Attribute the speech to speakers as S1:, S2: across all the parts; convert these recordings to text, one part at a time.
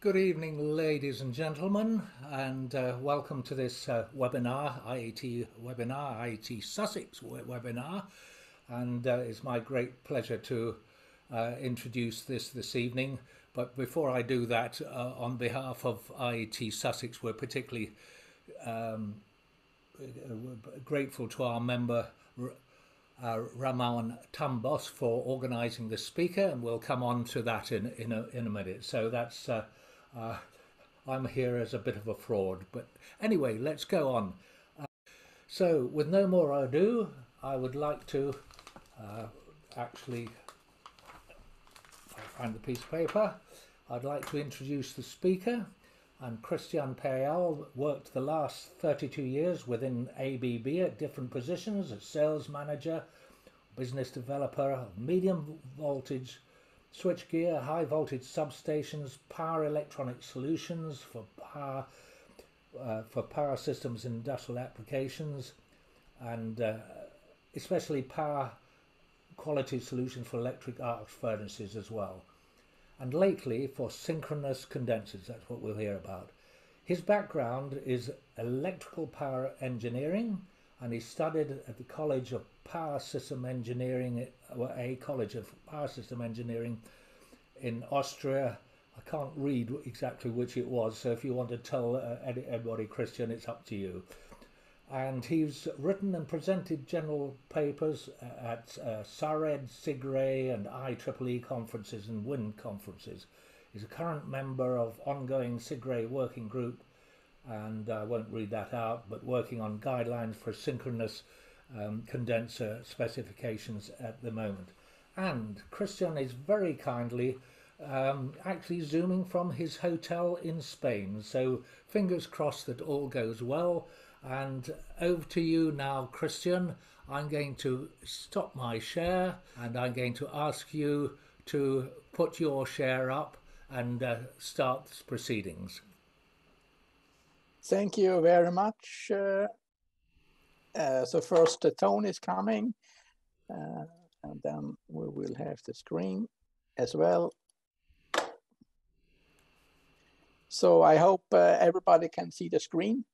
S1: Good evening, ladies and gentlemen, and uh, welcome to this uh, webinar, IET webinar, IET Sussex webinar. And uh, it's my great pleasure to uh, introduce this this evening. But before I do that, uh, on behalf of IET Sussex, we're particularly um, grateful to our member uh, Ramon Tambos for organising the speaker, and we'll come on to that in in a, in a minute. So that's uh, I'm here as a bit of a fraud, but anyway, let's go on. Uh, so, with no more ado, I would like to uh, actually find the piece of paper. I'd like to introduce the speaker. And Christian Payerl worked the last 32 years within ABB at different positions as sales manager, business developer, medium voltage switchgear, high voltage substations, power electronic solutions for power uh, for power systems in industrial applications, and uh, especially power quality solutions for electric arc furnaces as well. And lately for synchronous condensers, that's what we'll hear about. His background is electrical power engineering, and he studied at the College of Power System Engineering, or a College of Power System Engineering in Austria. I can't read exactly which it was, so if you want to tell uh, anybody, Christian, it's up to you. And he's written and presented general papers at uh, CIRED, CIGRE, and IEEE conferences and WIN conferences. He's a current member of ongoing CIGRE working group, and I won't read that out, but working on guidelines for synchronous um, condenser specifications at the moment. And Christian is very kindly um, actually zooming from his hotel in Spain. So fingers crossed that all goes well. And over to you now, Christian. I'm going to stop my share and I'm going to ask you to put your share up and uh, start proceedings.
S2: Thank you very much. Uh, uh, so first the tone is coming uh, and then we will have the screen as well. So I hope uh, everybody can see the screen.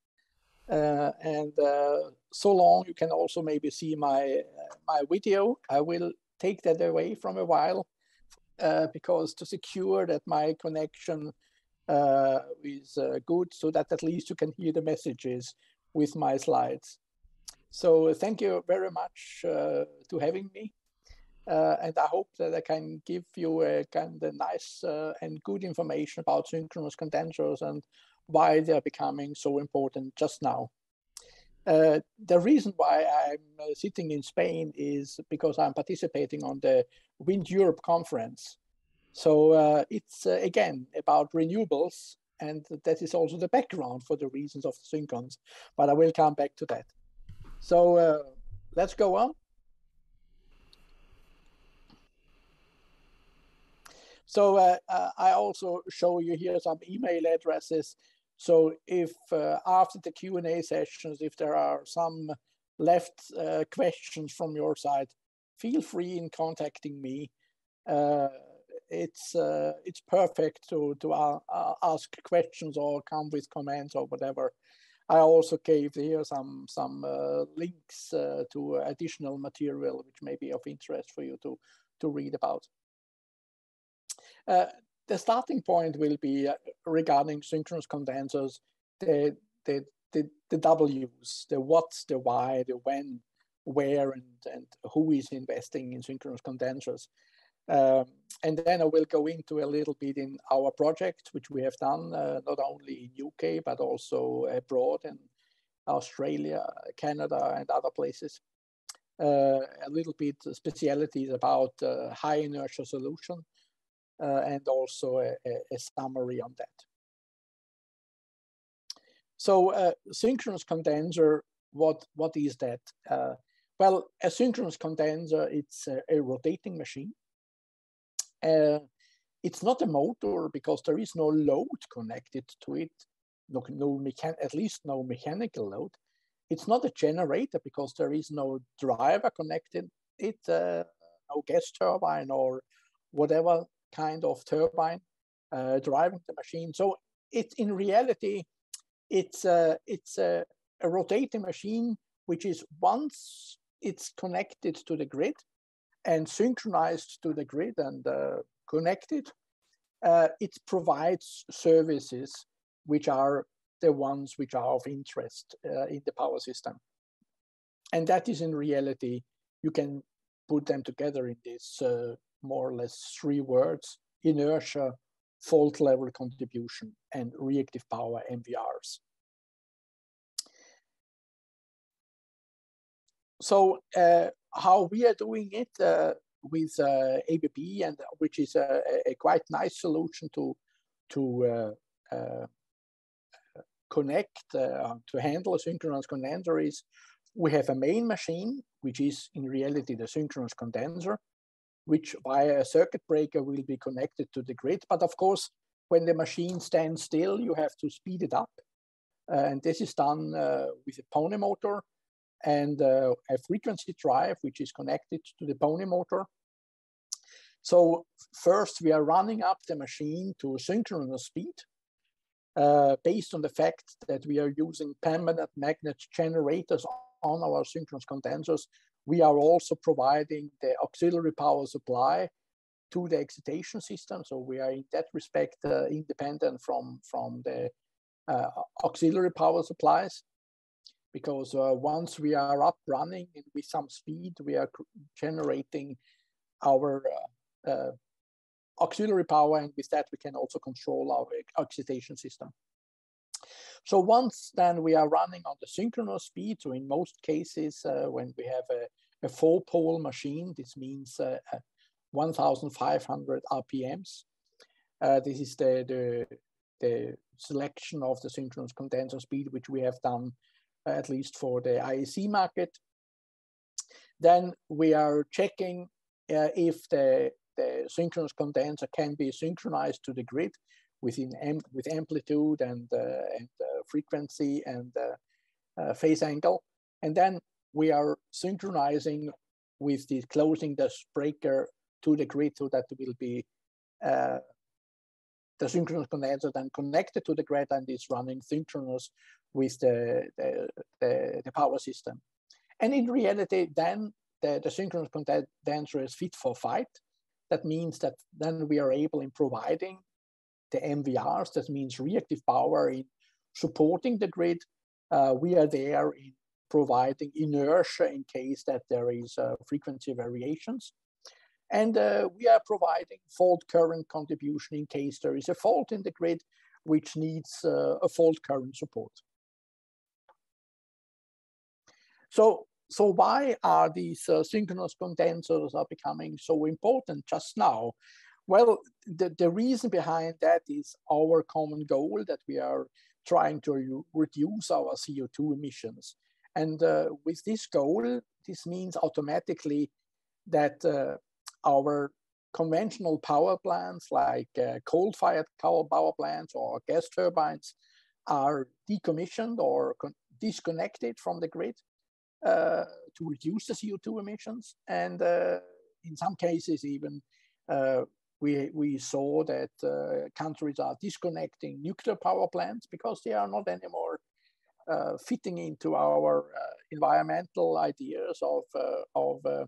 S2: Uh, and uh, so long you can also maybe see my my video. I will take that away from a while because to secure that my connection uh, is uh, good so that at least you can hear the messages with my slides. So thank you very much uh, to having me. Uh, and I hope that I can give you a kind of nice uh, and good information about synchronous condensers and why they're becoming so important just now. Uh, the reason why I'm sitting in Spain is because I'm participating on the Wind Europe conference, so uh, it's uh, again about renewables, and that is also the background for the reasons of the synchrons. But I will come back to that. So uh, let's go on. So uh, uh, I also show you here some email addresses. So if uh, after the Q&A sessions, if there are some left questions from your side, feel free in contacting me it's uh, it's perfect to to uh, uh, ask questions or come with comments or whatever. I also gave here some some uh, links uh, to additional material which may be of interest for you to to read about. Uh, the starting point will be regarding synchronous condensers, the, the the the W's, the what's, the why, the when, where, and and who is investing in synchronous condensers. Um, and then I will go into a little bit in our project, which we have done uh, not only in UK, but also abroad in Australia, Canada, and other places. Uh, a little bit specialities about uh, high inertia solution, uh, and also a, a, summary on that. So uh, synchronous condenser, what, what is that? Uh, well, a synchronous condenser, it's a, a rotating machine uh, it's not a motor because there is no load connected to it, no, no mechan at least no mechanical load. It's not a generator because there is no driver connected. It uh, no gas turbine or whatever kind of turbine. uh, driving the machine. So it's in reality, it's a, it's a, a rotating machine which is once it's connected to the grid and synchronized to the grid and uh, connected, uh, it provides services which are the ones which are of interest uh, in the power system. And that is in reality, you can put them together in this uh, more or less three words, inertia, fault level contribution, and reactive power MVRs. So uh, how we are doing it uh, with uh, ABB, and which is a, a, quite nice solution to to uh, uh, connect uh, to handle a synchronous condenser is we have a main machine, which is in reality the synchronous condenser, which via a circuit breaker will be connected to the grid. But of course, when the machine stands still, you have to speed it up. Uh, and this is done uh, with a pony motor and uh, a frequency drive, which is connected to the pony motor. So first we are running up the machine to synchronous speed uh, based on the fact that we are using permanent magnet generators on our synchronous condensers. We are also providing the auxiliary power supply to the excitation system. So we are in that respect uh, independent from, from the uh, auxiliary power supplies because uh, once we are up running and with some speed, we are generating our uh, uh, auxiliary power, and with that we can also control our excitation system. So once then we are running on the synchronous speed, so in most cases uh, when we have a, a four pole machine, this means uh, 1,500 RPMs. Uh, this is the, the, the selection of the synchronous condenser speed, which we have done at least for the IEC market. Then we are checking uh, if the, the synchronous condenser can be synchronized to the grid within with amplitude and, uh, and uh, frequency and uh, uh, phase angle. And then we are synchronizing with the closing the breaker to the grid so that it will be uh, the synchronous condenser then connected to the grid and is running synchronous with the, the, the, the power system. And in reality, then the, the synchronous condenser is fit for fight. That means that then we are able in providing the MVRs, that means reactive power in supporting the grid. Uh, we are there in providing inertia in case that there is uh, frequency variations. And uh, we are providing fault current contribution in case there is a fault in the grid, which needs uh, a fault current support. So, so why are these uh, synchronous condensers are becoming so important just now? Well, the, the reason behind that is our common goal that we are trying to re reduce our CO2 emissions. And uh, with this goal, this means automatically that uh, our conventional power plants like uh, coal-fired power plants or gas turbines are decommissioned or disconnected from the grid uh, to reduce the CO2 emissions. And uh, in some cases, even uh, we, we saw that countries are disconnecting nuclear power plants because they are not anymore uh, fitting into our uh, environmental ideas of, uh, of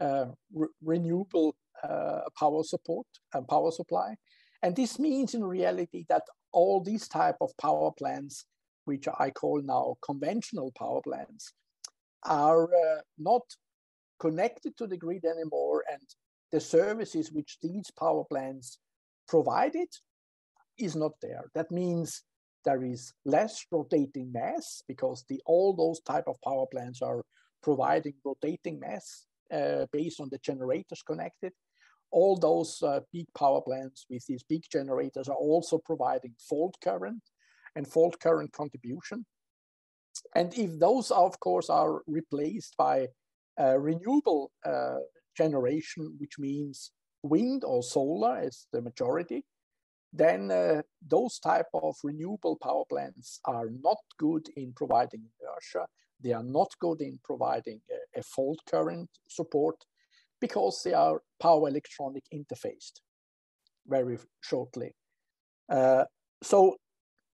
S2: re renewable power support and power supply. And this means in reality that all these type of power plants, which I call now conventional power plants, are uh, not connected to the grid anymore and the services which these power plants provided is not there. That means there is less rotating mass because the all those type of power plants are providing rotating mass uh, based on the generators connected. All those uh, big power plants with these big generators are also providing fault current and fault current contribution. And if those, of course, are replaced by uh, renewable uh, generation, which means wind or solar as the majority, then uh, those type of renewable power plants are not good in providing inertia. They are not good in providing a, a fault current support because they are power electronic interfaced. very shortly. Uh, so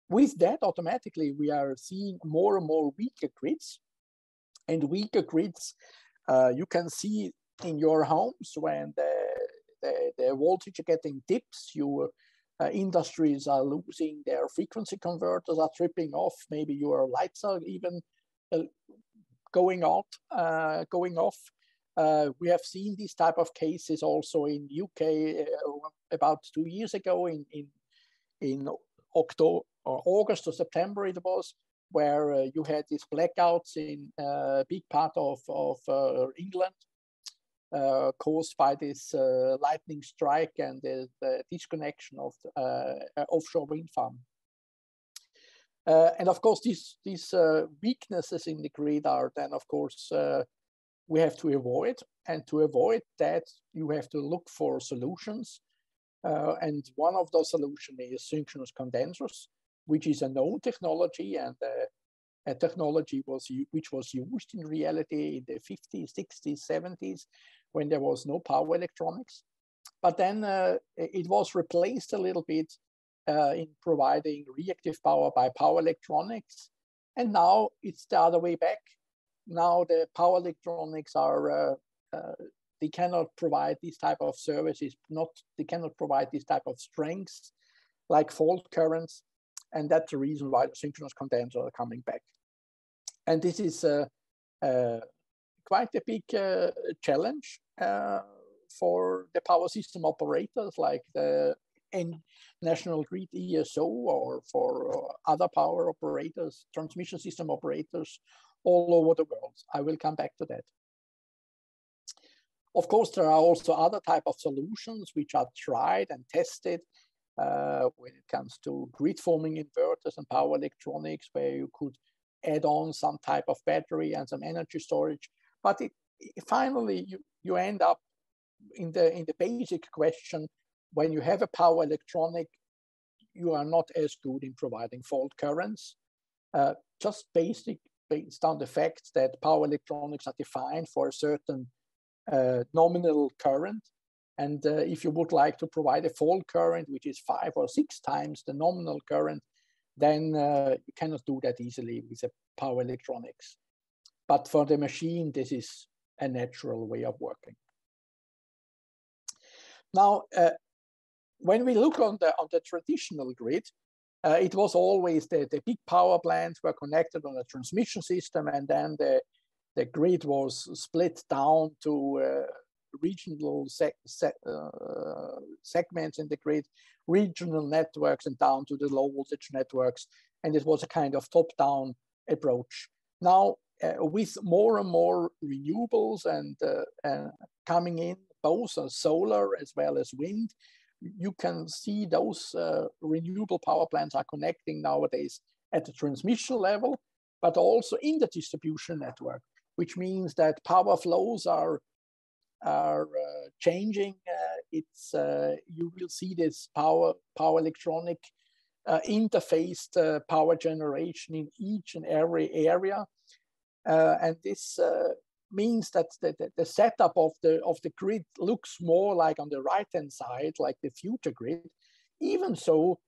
S2: with that, automatically we are seeing more and more weaker grids, and weaker grids uh, you can see in your homes when the the, the voltage getting dips. Your uh, industries are losing their frequency converters, are tripping off. Maybe your lights are even going out, uh, going off. Uh, we have seen these type of cases also in UK uh, about two years ago in in in October or August or September it was where uh, you had these blackouts in a big part of of England uh, caused by this uh, lightning strike and the, the disconnection of uh, offshore wind farm. And of course, these, these weaknesses in the grid are then, of course, we have to avoid. And to avoid that, you have to look for solutions. Uh, and one of those solutions is synchronous condensers, which is a known technology and uh, a technology was which was used in reality in the 50s, 60s, 70s, when there was no power electronics. But then uh, it was replaced a little bit uh, in providing reactive power by power electronics. And now it's the other way back. Now the power electronics are, uh, uh they cannot provide these type of services, not, they cannot provide this type of strengths like fault currents. And that's the reason why the synchronous condensers are coming back. And this is uh, uh, quite a big uh, challenge for the power system operators like the And national Grid ESO or for uh, other power operators, transmission system operators all over the world. I will come back to that. Of course, there are also other type of solutions which are tried and tested uh, when it comes to grid forming inverters and power electronics, where you could add on some type of battery and some energy storage. But it, finally, you, you end up in the in the basic question when you have a power electronic you are not as good in providing fault currents. Uh, just basic based on the fact that power electronics are defined for a certain uh, nominal current. And uh, if you would like to provide a fault current which is five or six times the nominal current then uh, you cannot do that easily with a power electronics. But for the machine this is a natural way of working. Now, uh, when we look on the, on the traditional grid, uh, it was always the, the big power plants were connected on a transmission system and then the, the grid was split down to uh, regional uh, segments in the grid, regional networks and down to the low voltage networks. And it was a kind of top-down approach. Now, uh, with more and more renewables and uh, coming in, both solar as well as wind, you can see those uh, renewable power plants are connecting nowadays at the transmission level, but also in the distribution network, which means that power flows are are uh, changing. Uh, it's uh, you will see this power power electronic interfaced power generation in each and every area, uh, and this uh, means that the, the, the, setup of the of the grid looks more like on the right hand side, like the future grid. Even so,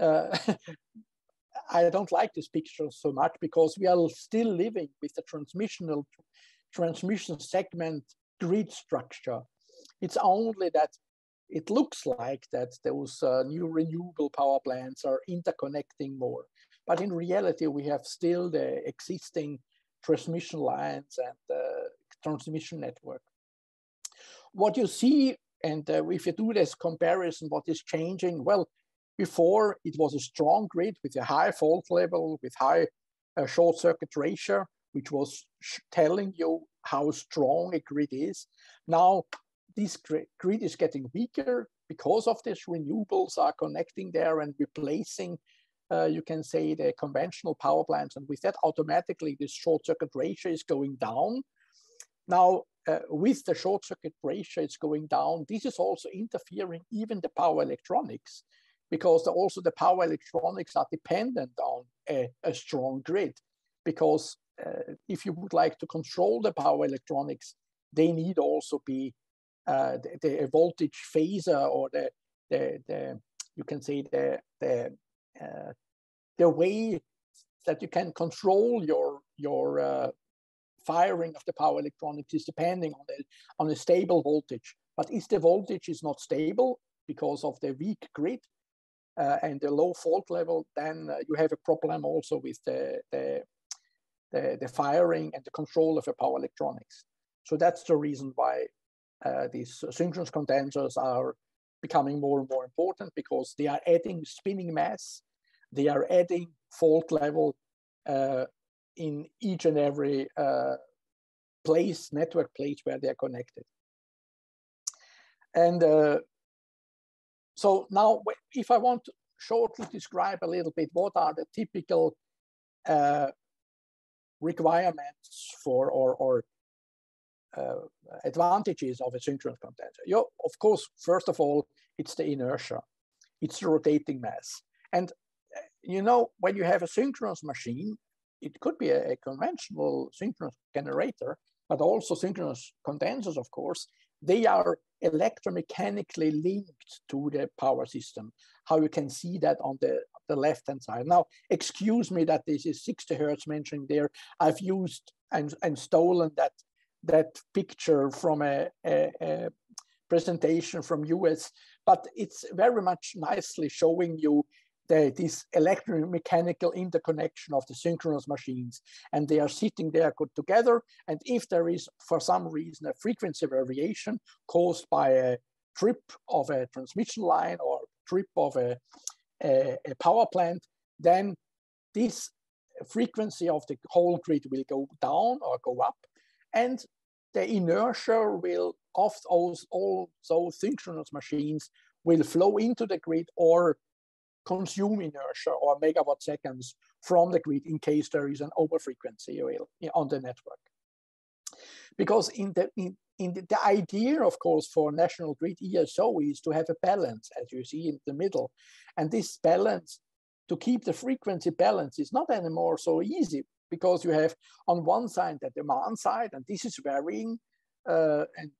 S2: uh, I don't like this picture so much because we are still living with the transmissional transmission segment grid structure. It's only that it looks like that those uh, new renewable power plants are interconnecting more. But in reality, we have still the existing transmission lines and the transmission network. What you see, and uh, if you do this comparison, what is changing? Well, before it was a strong grid with a high fault level, with high uh, short circuit ratio, which was telling you how strong a grid is. Now, this grid is getting weaker because of this renewables are connecting there and replacing uh, you can say the conventional power plants. And with that, automatically this short circuit ratio is going down. Now, uh, with the short circuit ratio it's going down, this is also interfering even the power electronics because the, also the power electronics are dependent on a, a strong grid because uh, if you would like to control the power electronics, they need also be uh, the, the voltage phasor or the the, the you can say the the uh, the way that you can control your your uh, firing of the power electronics is depending on the on a stable voltage. But if the voltage is not stable because of the weak grid uh, and the low fault level, then uh, you have a problem also with the, the the, the firing and the control of the power electronics. So that's the reason why uh, these synchronous condensers are becoming more and more important because they are adding spinning mass, they are adding fault level uh, in each and every uh, place, network place where they're connected. And uh, so now, if I want to shortly describe a little bit what are the typical uh, requirements for or, or uh, advantages of a synchronous condenser. You, of course, first of all, it's the inertia, it's the rotating mass. And you know, when you have a synchronous machine, it could be a, a conventional synchronous generator, but also synchronous condensers, of course, they are electromechanically linked to the power system. How you can see that on the, the left-hand side. Now, excuse me that this is 60 hertz mentioned there. I've used and, and stolen that, that picture from a, a, a presentation from US, but it's very much nicely showing you the, this electromechanical interconnection of the synchronous machines. And they are sitting there good together. And if there is, for some reason, a frequency variation caused by a trip of a transmission line or trip of a, a, a power plant, then this frequency of the whole grid will go down or go up. And the inertia will of those all those synchronous machines will flow into the grid or consume inertia or megawatt seconds from the grid in case there is an overfrequency on the network. Because in the, in, in the, the, idea, of course, for national grid ESO is to have a balance, as you see in the middle. And this balance, to keep the frequency balance is not anymore so easy because you have on one side the demand side, and this is varying, uh, and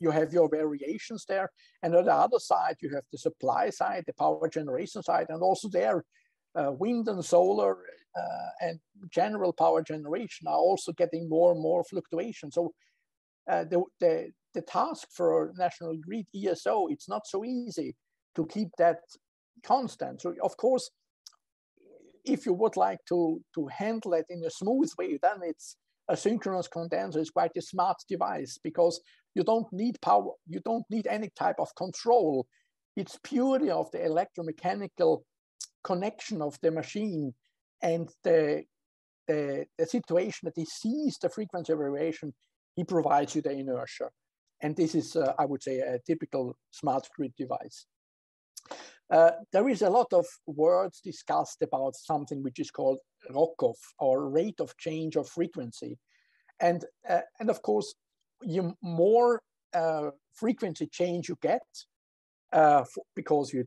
S2: you have your variations there. And on the other side, you have the supply side, the power generation side, and also there, uh, wind and solar uh, and general power generation are also getting more and more fluctuation. So uh, the, the, the task for National Grid ESO, it's not so easy to keep that constant. So of course, if you would like to, to handle it in a smooth way, then it's a synchronous condenser is quite a smart device because you don't need power, you don't need any type of control. It's purely of the electromechanical connection of the machine and the, the, the situation that he sees the frequency variation, he provides you the inertia. And this is, uh, I would say, a typical smart grid device. Uh, there is a lot of words discussed about something which is called ROCOF or rate of change of frequency. And, uh, and of course, you more uh, frequency change you get uh, because you,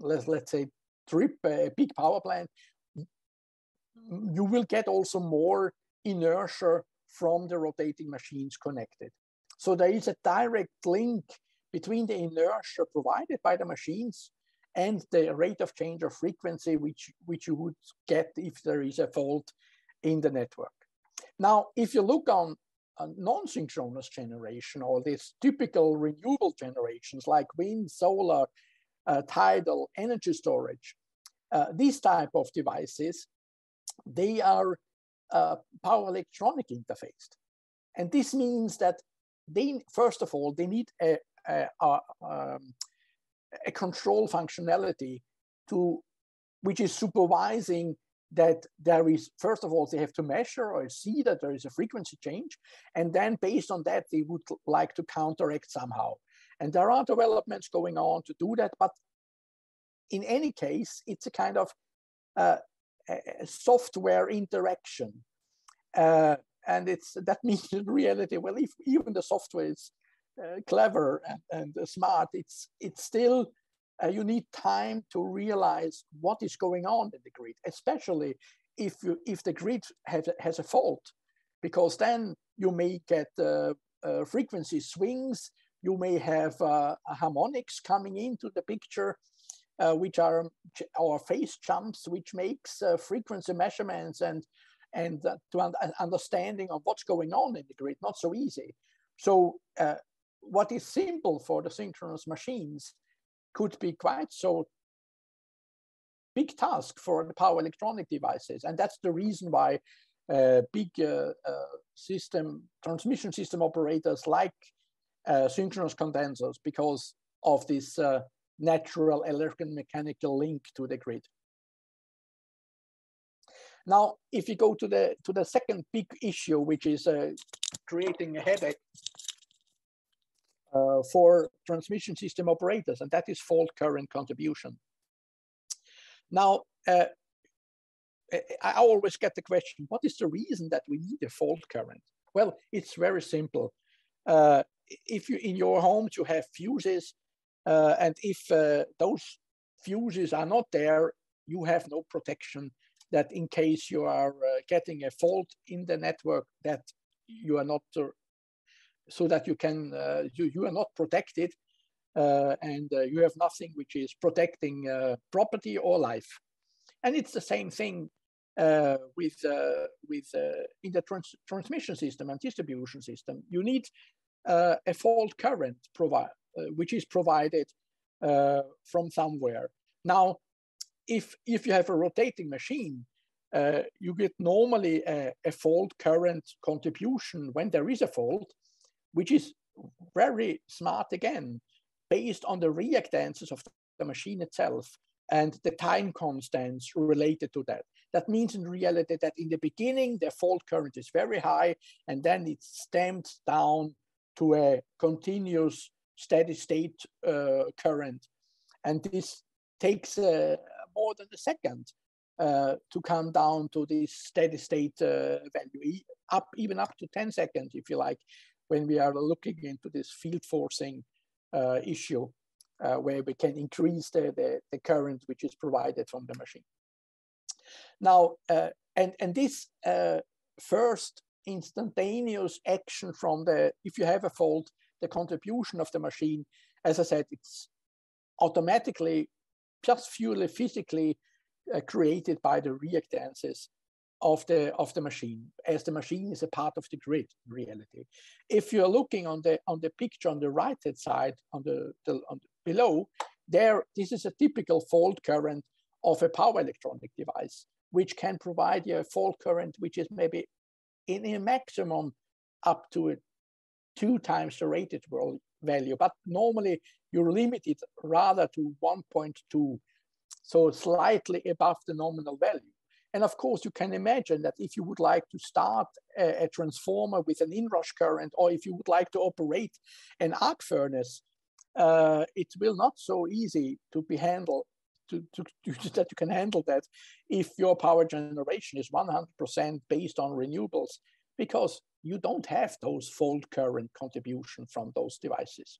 S2: let's, let's say, trip a big power plant, you will get also more inertia from the rotating machines connected. So there is a direct link between the inertia provided by the machines and the rate of change of frequency which, which you would get if there is a fault in the network. Now, if you look on a non-synchronous generation or these typical renewable generations like wind, solar, uh, tidal, energy storage, uh, these type of devices, they are uh, power electronic interfaced. And this means that they, first of all, they need a, a, a, um, a control functionality to which is supervising that there is first of all they have to measure or see that there is a frequency change and then based on that they would like to counteract somehow. And there are developments going on to do that but in any case it's a kind of uh, a software interaction. Uh, and it's that means in reality well if even the software is clever and, and smart it's it's still uh, you need time to realize what is going on in the grid, especially if you if the grid has, has a fault, because then you may get uh, uh, frequency swings You may have uh, harmonics coming into the picture, uh, which are our phase jumps, which makes uh, frequency measurements and and uh, to un understanding of what's going on in the grid not so easy. So uh, what is simple for the synchronous machines could be quite so big task for the power electronic devices. And that's the reason why uh, big uh, uh, system transmission system operators like uh, synchronous condensers because of this uh, natural electromechanical link to the grid. Now, if you go to the to the second big issue, which is uh, creating a headache uh, for transmission system operators, and that is fault current contribution. Now, uh, I always get the question, what is the reason that we need a fault current? Well, it's very simple. Uh, if you in your homes you have fuses, uh, and if uh, those fuses are not there, you have no protection that in case you are uh, getting a fault in the network that you are not uh, so that you can uh, you, you are not protected uh, and uh, you have nothing which is protecting uh, property or life. And it's the same thing with with in the trans transmission system and distribution system. You need a fault current provide which is provided from somewhere. Now if if you have a rotating machine, uh, you get normally a, a, fault current contribution when there is a fault, which is very smart again, based on the reactances of the machine itself and the time constants related to that. That means in reality that in the beginning, the fault current is very high, and then it stems down to a continuous steady state uh, current. And this takes uh, more than a second uh, to come down to this steady state uh, value, up even up to 10 seconds, if you like, when we are looking into this field forcing uh, issue, uh, where we can increase the, the, the, current which is provided from the machine. Now, uh, and, and this uh, first instantaneous action from the, if you have a fault, the contribution of the machine, as I said, it's automatically just purely physically uh, created by the reactances of the of the machine as the machine is a part of the grid reality if you're looking on the on the picture on the right hand side on the, the, on the below there this is a typical fault current of a power electronic device which can provide you a fault current which is maybe in a maximum up to two times the rated value but normally you're limited rather to 1.2, so slightly above the nominal value. And of course, you can imagine that if you would like to start a, a, transformer with an inrush current, or if you would like to operate an arc furnace, uh, it will not so easy to be handled, to, to, to, that you can handle that if your power generation is 100% based on renewables, because you don't have those fault current contribution from those devices.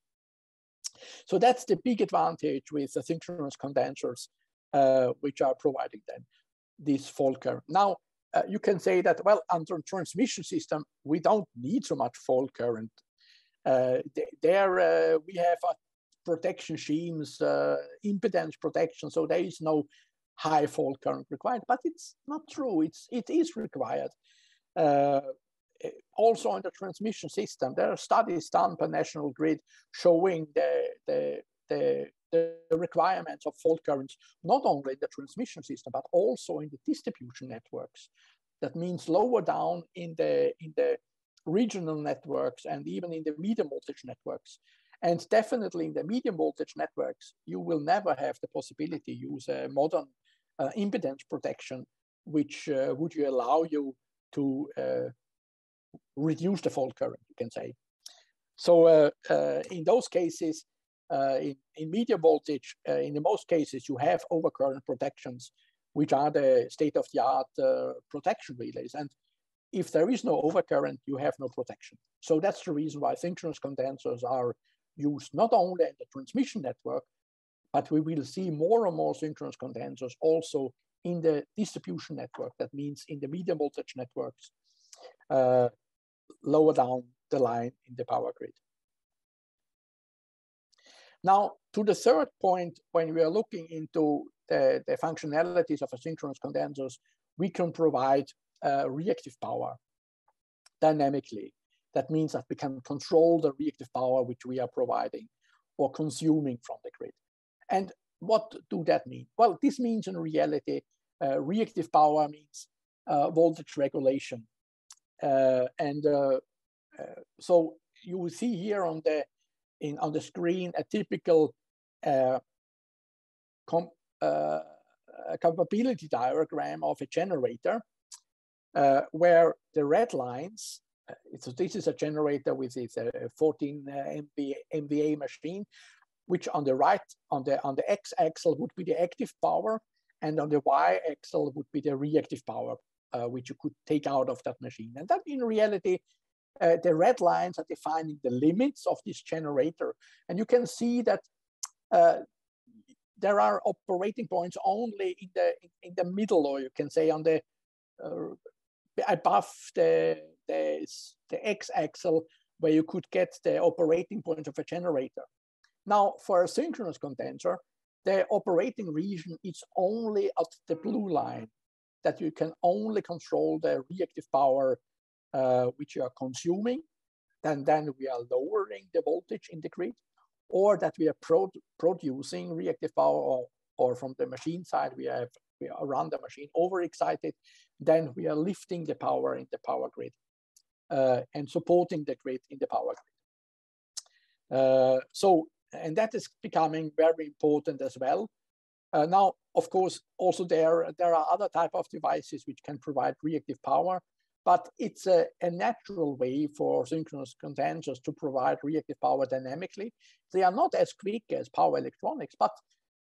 S2: So that's the big advantage with the synchronous condensers, uh, which are providing them this fault current. Now, uh, you can say that, well, under transmission system, we don't need so much fault current. Uh, there uh, we have protection schemes, uh, impedance protection, so there is no high fault current required, but it's not true. It's, it is required. Uh, also on the transmission system, there are studies done by National Grid showing the, the, the, the requirements of fault currents, not only in the transmission system, but also in the distribution networks. That means lower down in the, in the regional networks and even in the medium voltage networks. And definitely in the medium voltage networks, you will never have the possibility to use a modern uh, impedance protection, which uh, would you allow you to uh, reduce the fault current, you can say. So uh, uh, in those cases, Uh, in, in medium voltage, uh, in the most cases, you have overcurrent protections, which are the state-of-the-art uh, protection relays. And if there is no overcurrent, you have no protection. So that's the reason why synchronous condensers are used not only in the transmission network, but we will see more and more synchronous condensers also in the distribution network. That means in the medium voltage networks, uh, lower down the line in the power grid. Now, to the third point, when we are looking into the, the functionalities of asynchronous condensers, we can provide uh, reactive power dynamically. That means that we can control the reactive power which we are providing or consuming from the grid. And what do that mean? Well, this means in reality, uh, reactive power means uh, voltage regulation. Uh, and uh, uh, so you will see here on the in on the screen a typical uh, com capability diagram of a generator where the red lines so this is a generator with its uh, 14 uh, MVA, MVA machine, which on the right, on the on the x-axis would be the active power, and on the y-axis would be the reactive power, uh, which you could take out of that machine. And that in reality, uh, the red lines are defining the limits of this generator. And you can see that uh, there are operating points only in the in the middle, or you can say on the uh, above the the, the x-axis where you could get the operating point of a generator. Now, for a synchronous condenser, the operating region is only at the blue line, that you can only control the reactive power uh, which you are consuming, and then we are lowering the voltage in the grid, or that we are pro producing reactive power, or, or from the machine side, we have we run the machine overexcited, then we are lifting the power in the power grid uh, and supporting the grid in the power grid. Uh, so, and that is becoming very important as well. Uh, now, of course, also there, there are other type of devices which can provide reactive power, but it's a, a, natural way for synchronous condensers to provide reactive power dynamically. They are not as quick as power electronics, but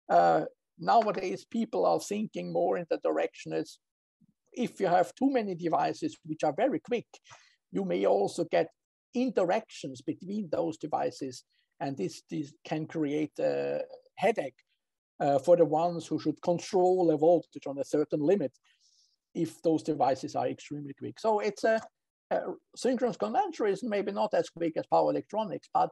S2: uh, nowadays people are thinking more in the direction as if you have too many devices which are very quick, you may also get interactions between those devices, and this, this can create a headache uh, for the ones who should control a voltage on a certain limit if those devices are extremely quick. So it's a, a synchronous condenser is maybe not as quick as power electronics, but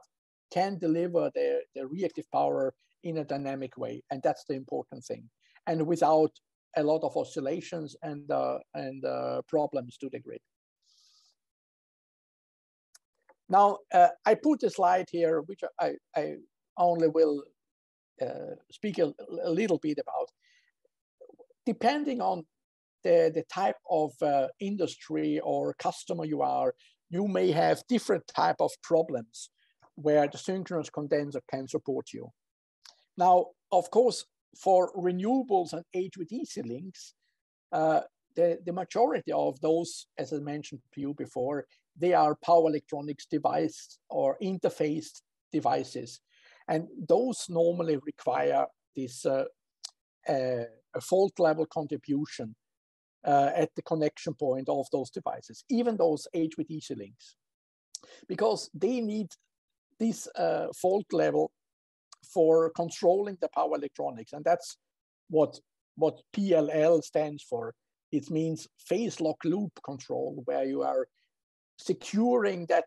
S2: can deliver the, the reactive power in a dynamic way. And that's the important thing. And without a lot of oscillations and, uh, and uh, problems to the grid. Now, uh, I put a slide here, which I, I only will uh, speak a, a, little bit about. Depending on the, the type of uh, industry or customer you are, you may have different type of problems where the synchronous condenser can support you. Now, of course, for renewables and HVDC links, uh, the, the majority of those, as I mentioned to you before, they are power electronics device or interface devices. And those normally require this uh, uh, a fault level contribution uh, at the connection point of those devices, even those HVDC links, because they need this uh, fault level for controlling the power electronics. And that's what, what PLL stands for. It means phase lock loop control, where you are securing that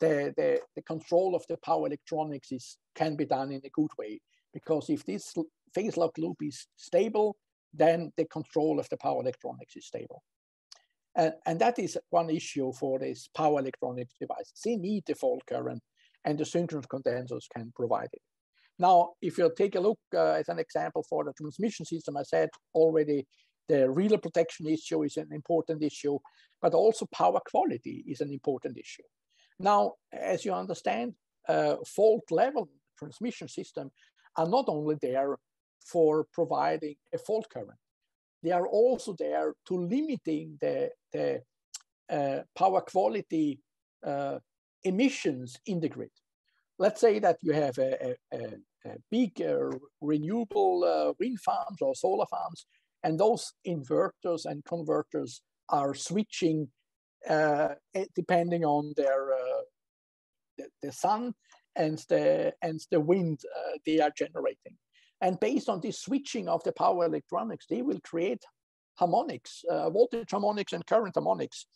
S2: the, the, the control of the power electronics is, can be done in a good way. Because if this phase lock loop is stable, then the control of the power electronics is stable. And, and that is one issue for this power electronics device. They need the fault current and the synchronous condensers can provide it. Now, if you take a look uh, as an example for the transmission system, I said already the relay protection issue is an important issue, but also power quality is an important issue. Now, as you understand, uh, fault level transmission system are not only there for providing a fault current, they are also there to limiting the, the uh, power quality uh, emissions in the grid. Let's say that you have a, a, a big uh, renewable uh, wind farms or solar farms and those inverters and converters are switching uh, eh, depending on their uh, the, the, sun and the and the wind they are generating. And based on this switching of the power electronics, they will create harmonics, uh, voltage harmonics and current harmonics.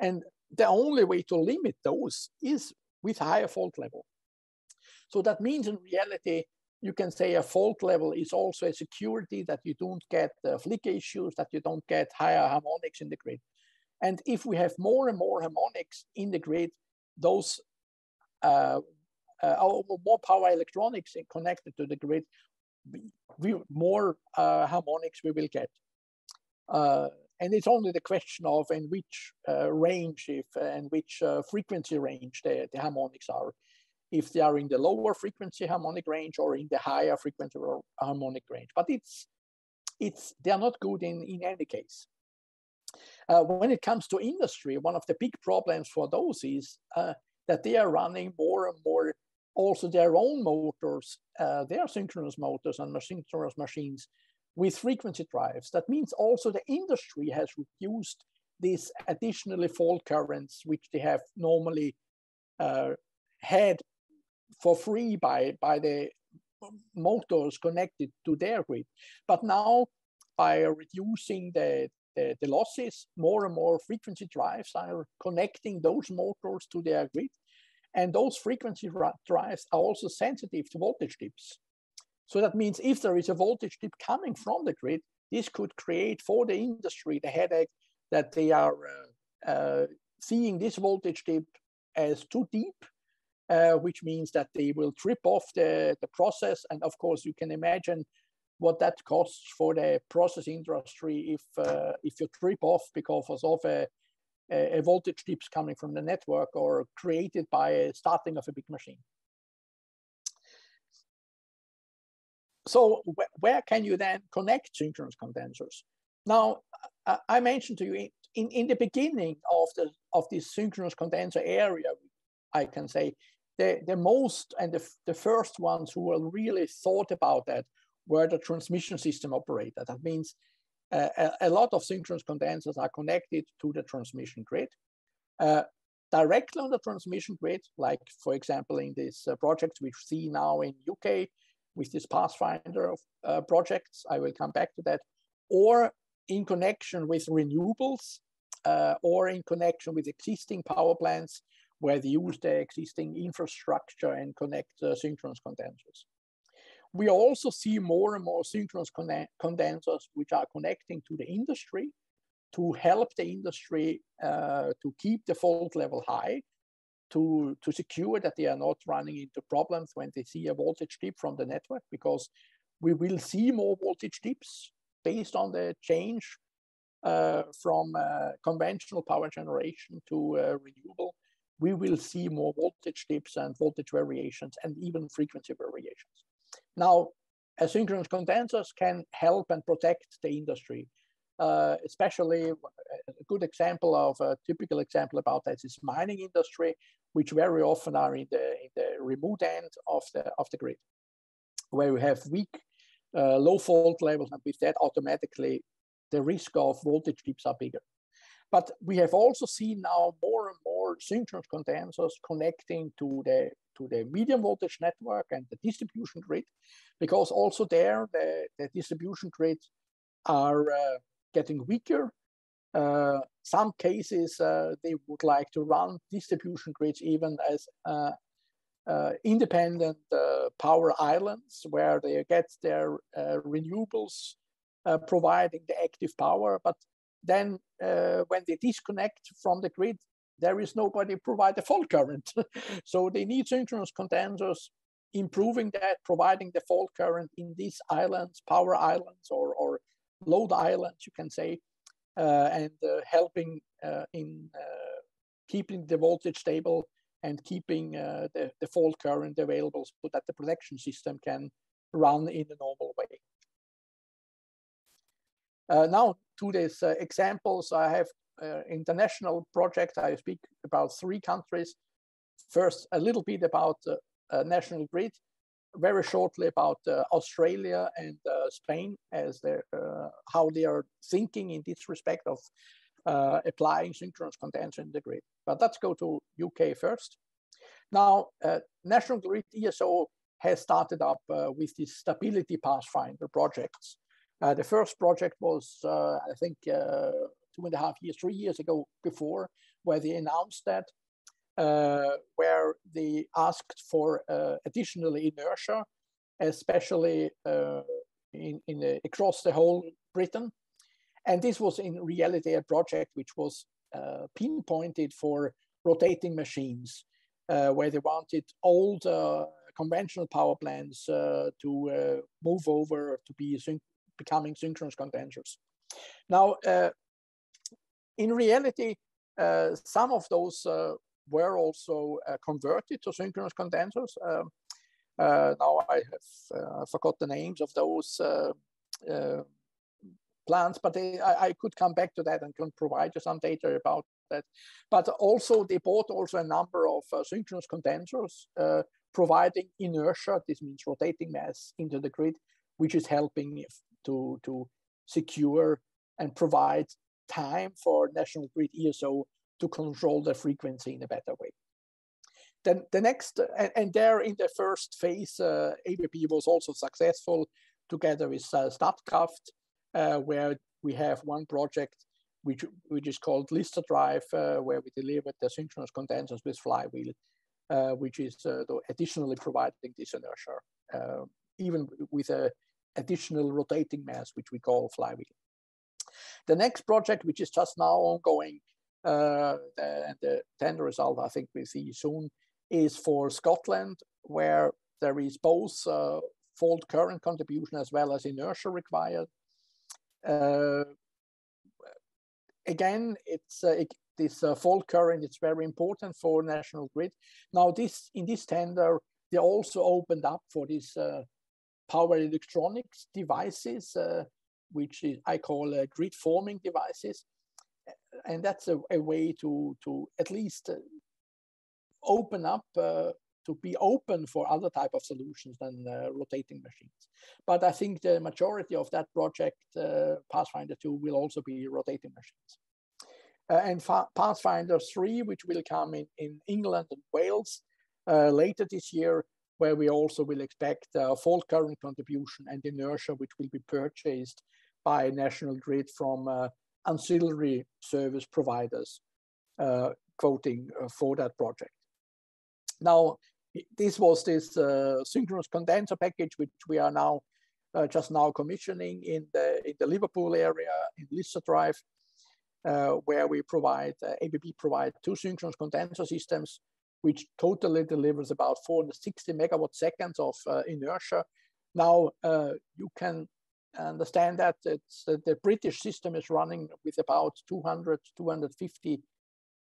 S2: And the only way to limit those is with higher fault level. So that means in reality, you can say a fault level is also a security that you don't get uh, flicker issues, that you don't get higher harmonics in the grid. And if we have more and more harmonics in the grid, those uh, uh, more power electronics connected to the grid, we, more uh, harmonics we will get. Uh, and it's only the question of in which uh, range if and which uh, frequency range the, the harmonics are. If they are in the lower frequency harmonic range or in the higher frequency harmonic range. But it's it's they're not good in in any case. Uh, when it comes to industry one of the big problems for those is uh, that they are running more and more also their own motors uh, their synchronous motors and synchronous machines with frequency drives. That means also the industry has reduced these additionally fault currents, which they have normally uh, had for free by, by the motors connected to their grid. But now, by reducing the, the, the losses, more and more frequency drives are connecting those motors to their grid. And those frequency drives are also sensitive to voltage dips. So that means if there is a voltage dip coming from the grid, this could create for the industry the headache that they are uh, uh, seeing this voltage dip as too deep, uh, which means that they will trip off the, the process. And of course, you can imagine what that costs for the process industry if uh, if you trip off because of a, a voltage dips coming from the network or created by a starting of a big machine. so wh where can you then connect synchronous condensers? Now, I, I mentioned to you in, in the beginning of the of this synchronous condenser area, I can say the, the most and the, the first ones who were really thought about that were the transmission system operator. That means a, a, lot of synchronous condensers are connected to the transmission grid. Uh, directly on the transmission grid, like for example in this uh, project we see now in UK, with this Pathfinder of uh, projects. I will come back to that. Or in connection with renewables uh, or in connection with existing power plants where they use the existing infrastructure and connect uh, synchronous condensers. We also see more and more synchronous condensers which are connecting to the industry to help the industry uh, to keep the fault level high to, to secure that they are not running into problems when they see a voltage dip from the network, because we will see more voltage dips based on the change uh, from uh, conventional power generation to uh, renewable. We will see more voltage dips and voltage variations and even frequency variations. Now, asynchronous condensers can help and protect the industry uh, especially a good example of a typical example about that is mining industry, which very often are in the, in the remote end of the, of the grid, where we have weak, uh, low fault levels, and with that automatically the risk of voltage dips are bigger. But we have also seen now more and more synchronous condensers connecting to the to the medium voltage network and the distribution grid, because also there the, the distribution grids are uh, getting weaker. Uh, some cases uh, they would like to run distribution grids even as uh, uh independent uh, power islands where they get their renewables providing the active power. But then when they disconnect from the grid, there is nobody provide the fault current. so they need synchronous condensers improving that, providing the fault current in these islands, power islands or, or load islands, you can say, uh, and uh, helping uh, in keeping the voltage stable and keeping the, the fault current available so that the protection system can run in a normal way. Uh, now to these uh, examples, I have uh, international project. I speak about three countries. First, a little bit about national grid very shortly about uh, Australia and uh, Spain as uh, how they are thinking in this respect of uh, applying synchronous condenser in the grid. But let's go to UK first. Now, uh, National Grid ESO has started up uh, with these stability pathfinder projects. the first project was, I think, two and a half years, three years ago before, where they announced that uh, where they asked for uh, additional inertia, especially uh, in, in across the whole Britain. And this was in reality a project which was uh, pinpointed for rotating machines, uh, where they wanted old conventional power plants to move over to be syn becoming synchronous condensers. Now, in reality, uh, some of those uh, were also uh, converted to synchronous condensers. Um, now I have forgot the names of those plants, but they, I, I, could come back to that and can provide you some data about that. But also they bought also a number of uh, synchronous condensers, uh, providing inertia, this means rotating mass into the grid, which is helping to, to secure and provide time for National Grid ESO to control the frequency in a better way. Then the next, and, and there in the first phase, uh, ABB was also successful together with uh, Statkraft, uh, where we have one project which, which is called Lister Drive, uh, where we delivered the synchronous condensers with flywheel, uh, which is uh, additionally providing this inertia, uh, even with a additional rotating mass, which we call flywheel. The next project, which is just now ongoing, uh, and the tender result I think we see soon, is for Scotland, where there is both uh, fault current contribution as well as inertia required. Uh, again, it's uh, it, this uh, fault current is very important for national grid. Now, this in this tender, they also opened up for these uh, power electronics devices which is, I call uh, grid forming devices. And that's a, a, way to, to at least uh, open up uh, to be open for other type of solutions than uh, rotating machines. But I think the majority of that project, uh, Pathfinder 2, will also be rotating machines. Uh, and Pathfinder 3, which will come in, in England and Wales later this year, where we also will expect uh, fault current contribution and inertia, which will be purchased by National Grid from uh, ancillary service providers uh, quoting uh, for that project. Now, this was this uh, synchronous condenser package, which we are now uh, just now commissioning in the, in the Liverpool area in Lister Drive, where we provide, ABB provide two synchronous condenser systems which totally delivers about 460 megawatt seconds of uh, inertia. Now uh, you can understand that it's, uh, the British system is running with about 200, 250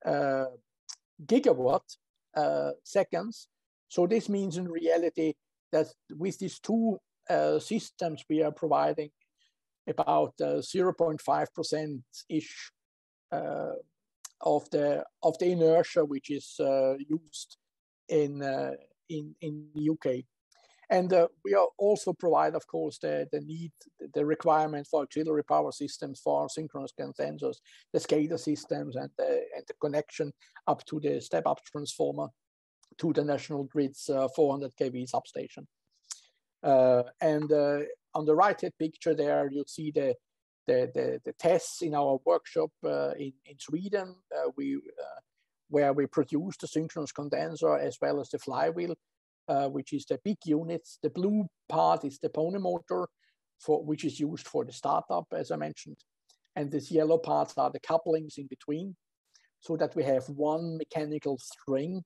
S2: uh, gigawatt uh, seconds. So this means in reality that with these two uh, systems, we are providing about 0.5% ish of the of the inertia which is uh, used in uh, in in the UK. And uh, we also provide, of course, the, the need, the requirement for auxiliary power systems for synchronous condensers, the SCADA systems, and the, and the connection up to the step-up transformer to the national grid's uh, 400 kV substation. Uh, and uh, on the right-hand picture there, you see the the, the, the tests in our workshop uh, in, in Sweden, uh, we, where we produce the synchronous condenser as well as the flywheel, which is the big units. The blue part is the pony motor, for, which is used for the startup, as I mentioned. And this yellow parts are the couplings in between, so that we have one mechanical string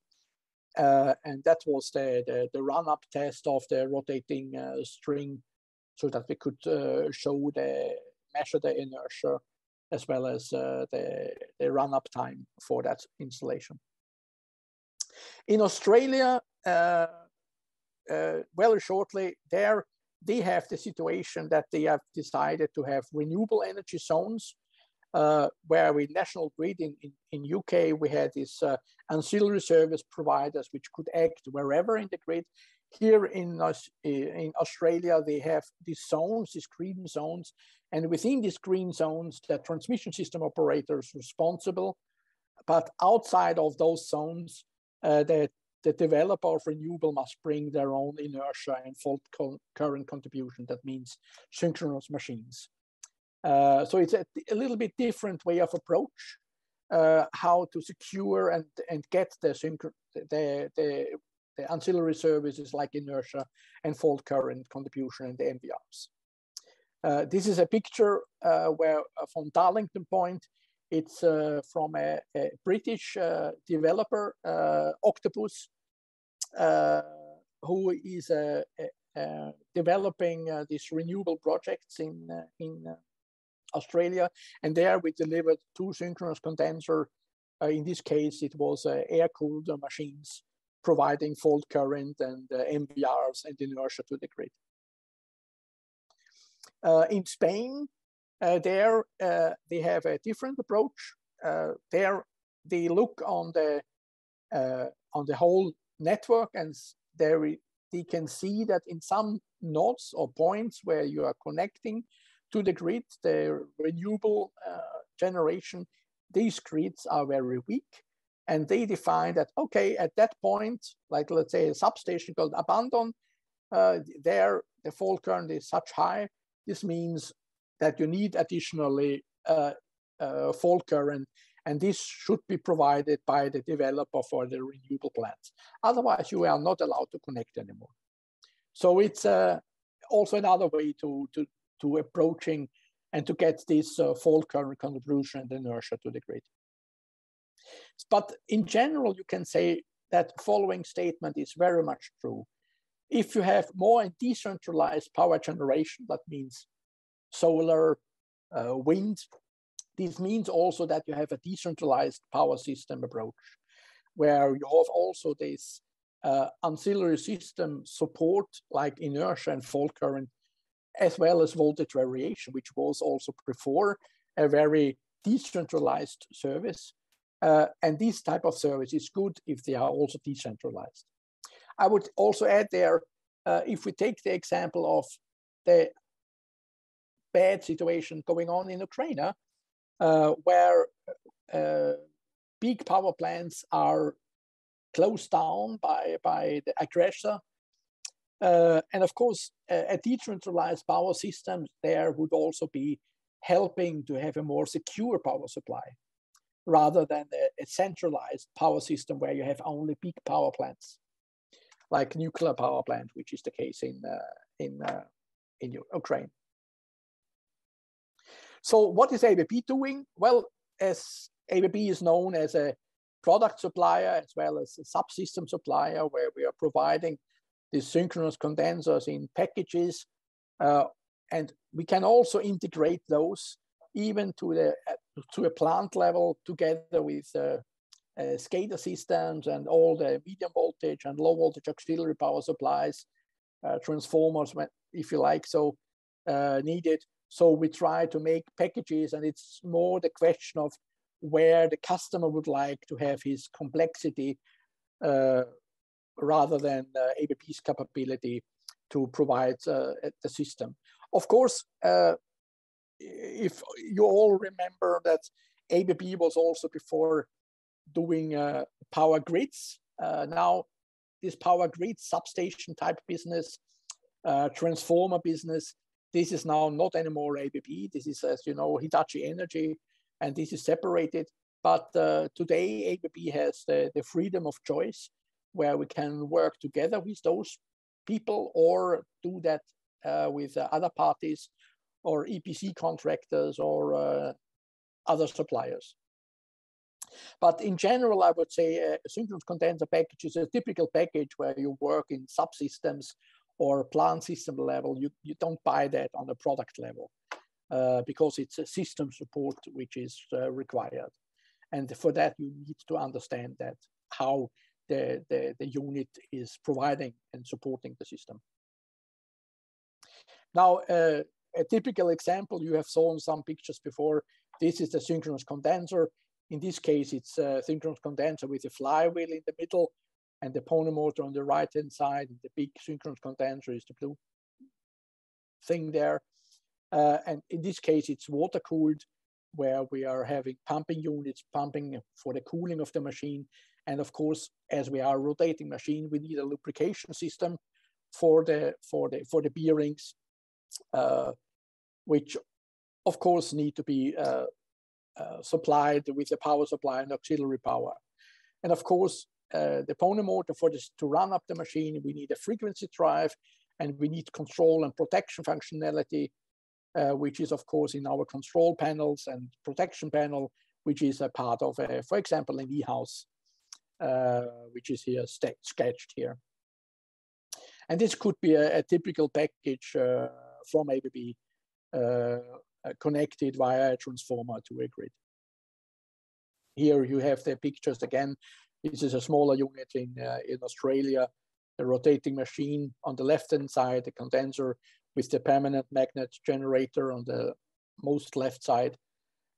S2: uh, and that was the, the, the run-up test of the rotating uh, string so that we could uh, show the measure the inertia as well as uh, the, the run-up time for that installation. In Australia, uh, uh, well, shortly, there they have the situation that they have decided to have renewable energy zones uh, where with National Grid in, in, in UK, we had these uh, ancillary service providers which could act wherever in the grid. Here in, in Australia, they have these zones, these green zones, and within these green zones, the transmission system operator is responsible. But outside of those zones, uh, the, the developer of renewable must bring their own inertia and fault current contribution. That means synchronous machines. Uh, so it's a, a, little bit different way of approach. uh, how to secure and, and get the, the, the, the ancillary services like inertia and fault current contribution and the MVRs. Uh, this is a picture uh, where uh, from Darlington Point, it's uh, from a, a British developer, Octopus, Uh, who is uh, uh, developing these renewable projects in, in Australia. And there we delivered two synchronous condenser. in this case, it was air-cooled machines providing fault current and uh, MVRs and inertia to the grid. Uh, in Spain, uh, there they have a different approach. there they look on the on the whole network and there they can see that in some nodes or points where you are connecting to the grid, the renewable uh, generation, these grids are very weak and they define that okay at that point like let's say a substation called Abandon uh, there the fault current is such high this means that you need additionally uh, uh, fault current and this should be provided by the developer for the renewable plants. Otherwise you are not allowed to connect anymore. So it's uh, also another way to to to approaching and to get this uh, fault current contribution and inertia to the grid. But in general, you can say that following statement is very much true. If you have more decentralized power generation, that means solar, uh, wind, this means also that you have a decentralized power system approach, where you have also this uh, ancillary system support like inertia and fault current, as well as voltage variation, which was also before a very decentralized service. Uh, and this type of service is good if they are also decentralized. I would also add there, uh, if we take the example of the bad situation going on in Ukraine, where uh, big power plants are closed down by, by the aggressor. Uh, and of course, a, a decentralized power system there would also be helping to have a more secure power supply rather than a, a, centralized power system where you have only big power plants, like nuclear power plant, which is the case in uh, in uh, in Ukraine. So what is ABB doing? Well, as ABB is known as a product supplier as well as a subsystem supplier, where we are providing these synchronous condensers in packages, uh, and we can also integrate those even to the to a plant level together with uh, uh, SCADA systems and all the medium voltage and low voltage auxiliary power supplies, uh, transformers, if you like, so uh, needed. So we try to make packages, and it's more the question of where the customer would like to have his complexity uh, rather than uh, ABB's capability to provide the system. Of course, if you all remember that ABB was also before doing uh, power grids. Uh, now, this power grid substation type business, uh, transformer business, this is now not anymore ABB. This is, as you know, Hitachi Energy, and this is separated. But uh, today, ABB has the, the freedom of choice where we can work together with those people or do that uh, with uh, other parties or EPC contractors or uh, other suppliers. But in general, I would say a synchronous condenser package is a typical package where you work in subsystems or plant system level. You, you don't buy that on the product level uh, because it's a system support which is uh, required. And for that, you need to understand that how the, the, the unit is providing and supporting the system. Now, uh, a typical example, you have shown some pictures before. This is the synchronous condenser. In this case, it's a synchronous condenser with a flywheel in the middle and the Pony motor on the right-hand side. The big synchronous condenser is the blue thing there. Uh, and in this case, it's water cooled, where we are having pumping units pumping for the cooling of the machine. And of course, as we are rotating machine, we need a lubrication system for the for the for the bearings uh, which of course need to be uh, uh, supplied with a power supply and auxiliary power. And of course, uh, the pony motor for this to run up the machine, we need a frequency drive and we need control and protection functionality, uh, which is of course in our control panels and protection panel, which is a part of, a, for example, an e-house, uh, which is here sketched here. And this could be a, a typical package uh, from ABB uh, connected via a transformer to a grid. Here you have the pictures again. This is a smaller unit in, uh, in Australia, the rotating machine on the left-hand side, the condenser with the permanent magnet generator on the most left side.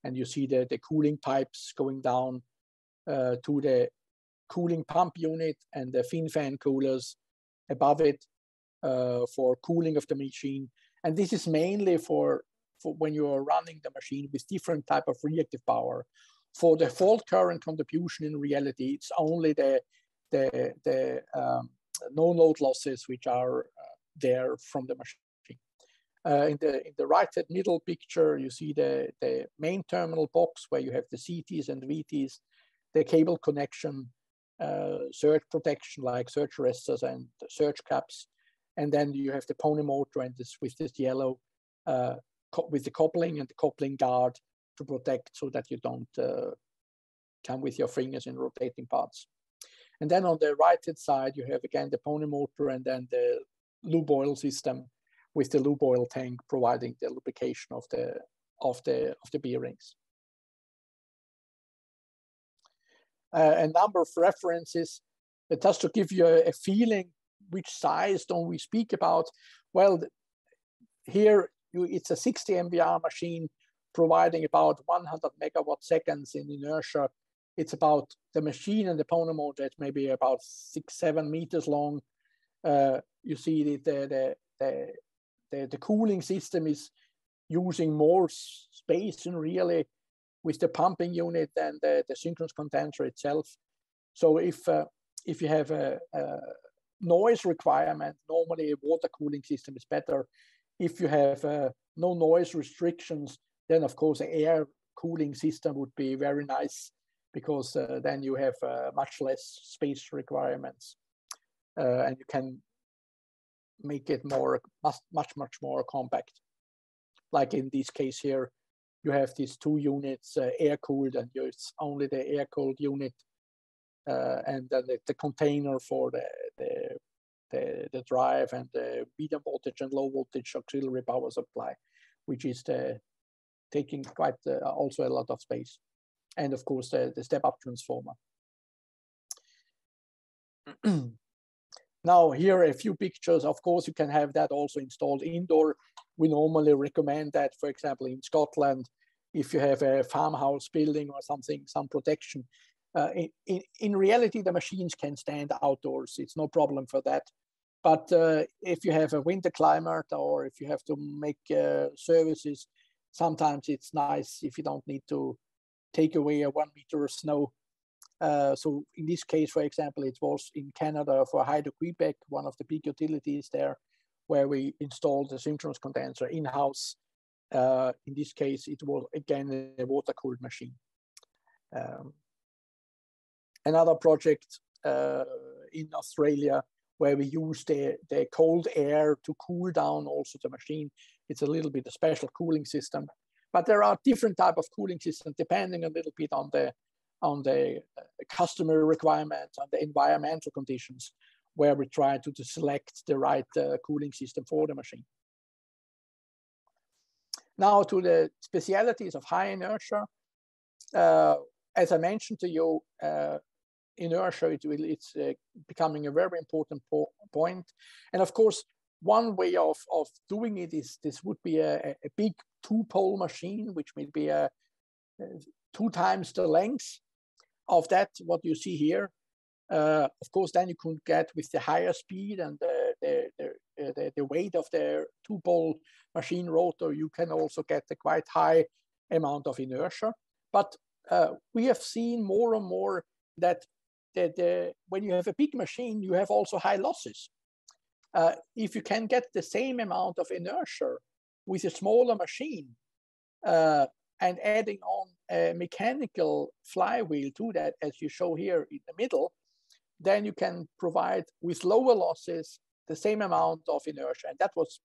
S2: And you see the, the cooling pipes going down uh, to the cooling pump unit and the fin fan coolers above it uh, for cooling of the machine. And this is mainly for, for when you are running the machine with different type of reactive power. For the fault current contribution in reality, it's only the, the, the um, no load losses which are uh, there from the machine. Uh, in the in the right hand middle picture, you see the, the main terminal box where you have the CTs and VTs, the cable connection, uh, surge protection like surge arresters and surge caps, and then you have the pony motor and this with this yellow uh, with the coupling and the coupling guard to protect so that you don't uh, come with your fingers in rotating parts. And then on the right hand side, you have again the pony motor and then the lube oil system with the lube oil tank providing the lubrication of the of the of the bearings. Uh, a number of references just to give you a, a feeling which size don't we speak about? Well, here you, it's a 60 MVR machine providing about 100 megawatt seconds in inertia. It's about the machine and the pony motor. It's maybe about six, seven meters long. Uh, you see the, the, the, the, the cooling system is using more space and really with the pumping unit than the, the synchronous condenser itself. So if uh, if you have a, a, noise requirement, normally a water cooling system is better. If you have uh, no noise restrictions, then of course an air cooling system would be very nice because uh, then you have uh, much less space requirements uh, and you can make it more much much much more compact. Like in this case here, you have these two units uh, air cooled and it's only the air cooled unit uh, and then the, the, container for the, the, the, the, drive and the medium voltage and low voltage auxiliary power supply, which is the, taking quite uh, also a lot of space. And of course, the, the step up transformer. now here are a few pictures. Of course, you can have that also installed indoor. We normally recommend that, for example, in Scotland, if you have a farmhouse building or something, some protection, uh, in, in, reality, the machines can stand outdoors. It's no problem for that. But uh, if you have a winter climate or if you have to make uh, services, sometimes it's nice if you don't need to take away a one meter of snow. Uh, so in this case, for example, it was in Canada for Hydro-Québec, one of the big utilities there, where we installed the synchronous condenser in-house. Uh, in this case, it was again a water-cooled machine. Um, another project uh, in Australia where we use the, the cold air to cool down also the machine. It's a little bit a special cooling system, but there are different type of cooling systems depending a little bit on the on the uh, customer requirements, on the environmental conditions, where we try to, to select the right uh, cooling system for the machine. Now to the specialities of high inertia. Uh, as I mentioned to you, uh, inertia, it will, it's uh, becoming a very important po point. And of course, one way of, of doing it is this would be a, a big two-pole machine, which may be a, a, two times the length of that, what you see here. Uh, of course, then you could get with the higher speed and the, the, the, the, the weight of the two-pole machine rotor, you can also get a quite high amount of inertia. But uh, we have seen more and more that that when you have a big machine, you have also high losses. Uh, if you can get the same amount of inertia with a smaller machine, uh, and adding on a mechanical flywheel to that, as you show here in the middle, then you can provide with lower losses the same amount of inertia. And that was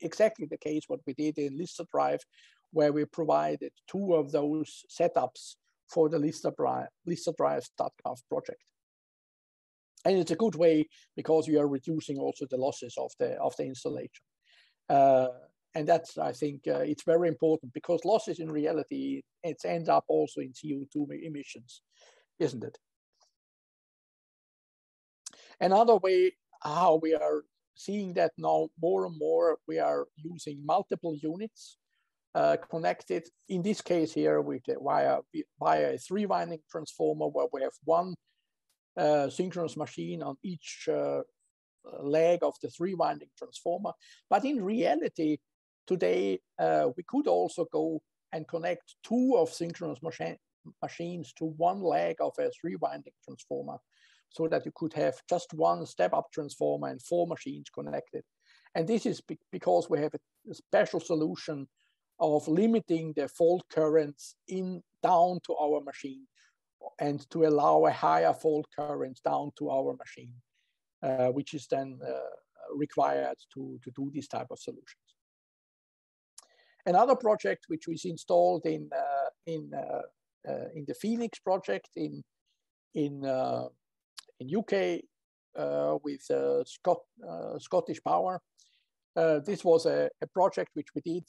S2: exactly the case what we did in Lister Drive, where we provided two of those setups for the Lister Drive, Lister project. And it's a good way because you are reducing also the losses of the of the installation. Uh, and that's I think uh, it's very important because losses in reality it ends up also in CO2 emissions, isn't it? Another way how we are seeing that now more and more we are using multiple units uh, connected. In this case here, with via via a three winding transformer where we have one synchronous machine on each uh, leg of the three winding transformer. But in reality, today uh, we could also go and connect two of synchronous machine, machines to one leg of a three winding transformer so that you could have just one step up transformer and four machines connected. And this is be because we have a special solution of limiting the fault currents in down to our machine and to allow a higher fault current down to our machine, uh, which is then uh, required to, to do this type of solutions. Another project which was installed in uh, in uh, uh, in the Phoenix project in in uh, in UK with Scott, Scottish Power. this was a, a, project which we did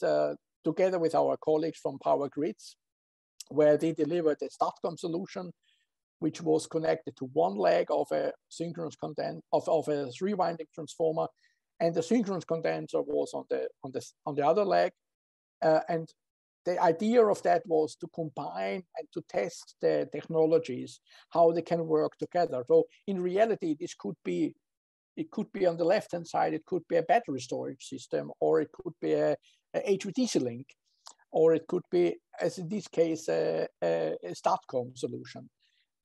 S2: together with our colleagues from Power Grids, where they delivered a STATCOM solution which was connected to one leg of a synchronous condenser of, of a three winding transformer and the synchronous condenser was on the on the on the other leg. Uh, and the idea of that was to combine and to test the technologies how they can work together. So in reality this could be it could be on the left hand side it could be a battery storage system or it could be a, a HVDC link or it could be, as in this case, a, a, STATCOM solution.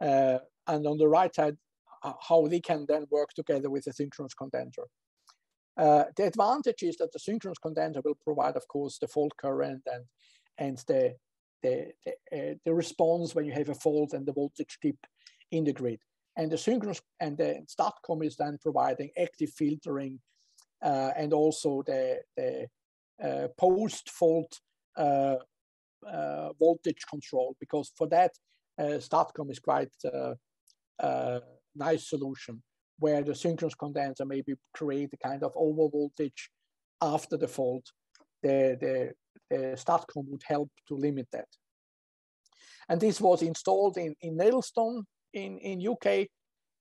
S2: Uh, and on the right side, how they can then work together with a synchronous condenser. Uh, the advantage is that the synchronous condenser will provide, of course, the fault current and and the the the, uh, the response when you have a fault and the voltage dip in the grid. And the synchronous and the STATCOM is then providing active filtering uh, and also the the uh, uh, uh, voltage control because for that uh, STATCOM is quite a nice solution where the synchronous condenser maybe create a kind of over voltage after the fault. The, the, the STATCOM would help to limit that. And this was installed in, in Neilston in, in UK.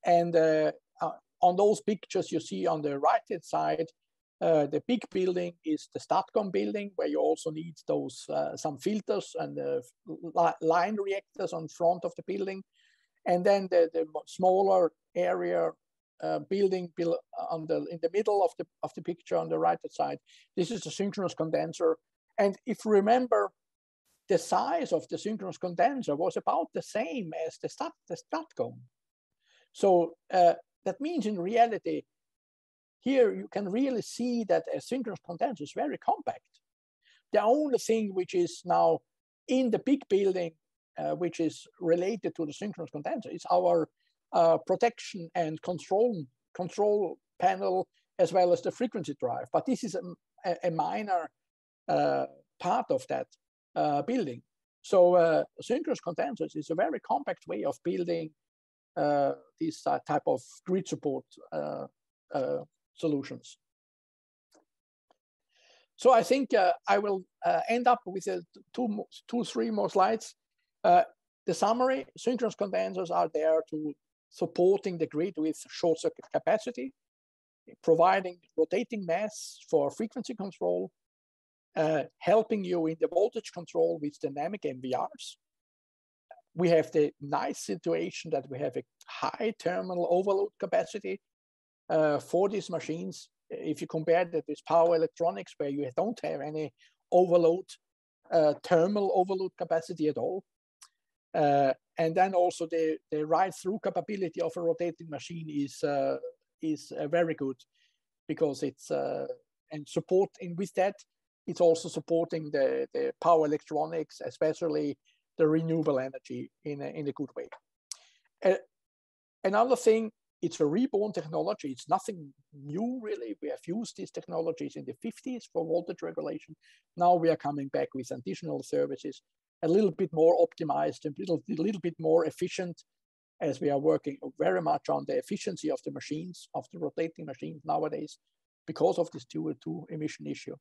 S2: And uh, uh, on those pictures you see on the right hand side, uh, the big building is the STATCOM building, where you also need those uh, some filters and uh, line reactors on front of the building, and then the, the smaller area uh, building on the in the middle of the of the picture on the right side. This is a synchronous condenser, and if you remember, the size of the synchronous condenser was about the same as the stat the STATCOM. So uh, that means in reality here you can really see that a synchronous condenser is very compact. The only thing which is now in the big building, uh, which is related to the synchronous condenser, is our uh, protection and control control panel as well as the frequency drive. But this is a, a minor uh, part of that uh, building. So uh, synchronous condensers is a very compact way of building uh, this type of grid support solutions. So I think uh, I will uh, end up with uh, two, two, three more slides. Uh, the summary, synchronous condensers are there to supporting the grid with short circuit capacity, providing rotating mass for frequency control, uh, helping you in the voltage control with dynamic MVRs. We have the nice situation that we have a high terminal overload capacity uh, for these machines, if you compare that with power electronics, where you don't have any overload, uh, thermal overload capacity at all. Uh, and then also the, the ride-through capability of a rotating machine is uh, is uh, very good because it's uh, and support and with that it's also supporting the, the power electronics, especially the renewable energy in a, in a good way. Uh, another thing, it's a reborn technology. It's nothing new, really. We have used these technologies in the 50s for voltage regulation. Now we are coming back with additional services, a little bit more optimized, a little, a little bit more efficient, as we are working very much on the efficiency of the machines, of the rotating machines nowadays, because of this CO2 emission issue.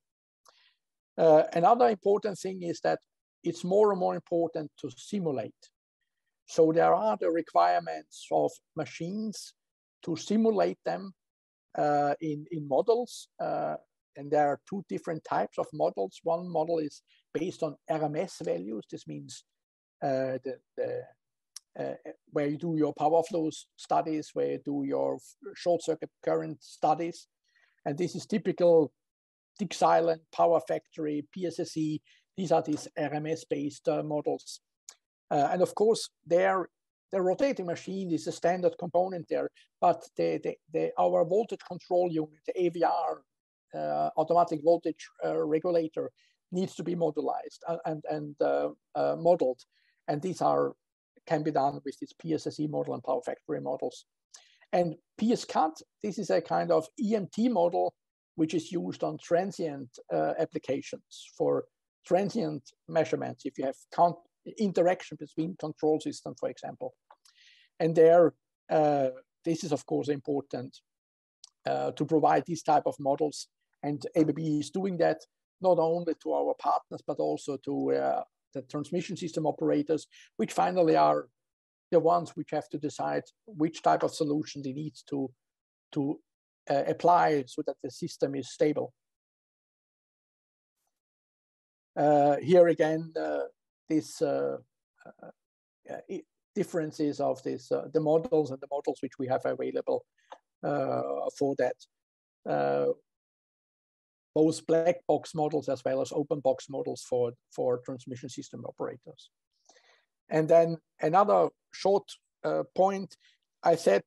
S2: Uh, another important thing is that it's more and more important to simulate. So there are the requirements of machines to simulate them uh, in, in models. Uh, and there are two different types of models. One model is based on RMS values. This means uh, the, the uh, where you do your power flows studies, where you do your short circuit current studies. And this is typical DIgSILENT, Power Factory, PSSE. These are these RMS-based uh, models. Uh, and of course, their the rotating machine is a standard component there, but the, the, the our voltage control unit, the AVR, uh, automatic voltage uh, regulator, needs to be modularized uh, and, and uh, modeled. And these are can be done with this PSSE model and Power Factory models. And PSCAD, this is a kind of EMT model which is used on transient uh, applications for transient measurements. If you have count interaction between control systems, for example, and there, uh, this is of course important uh, to provide these type of models. And ABB is doing that not only to our partners but also to uh, the transmission system operators, which finally are the ones which have to decide which type of solution they need to to uh, apply so that the system is stable. Uh, here again, uh, this uh, uh, differences of this uh, the models and the models which we have available for that both black box models as well as open box models for, for transmission system operators. And then another short uh, point, I said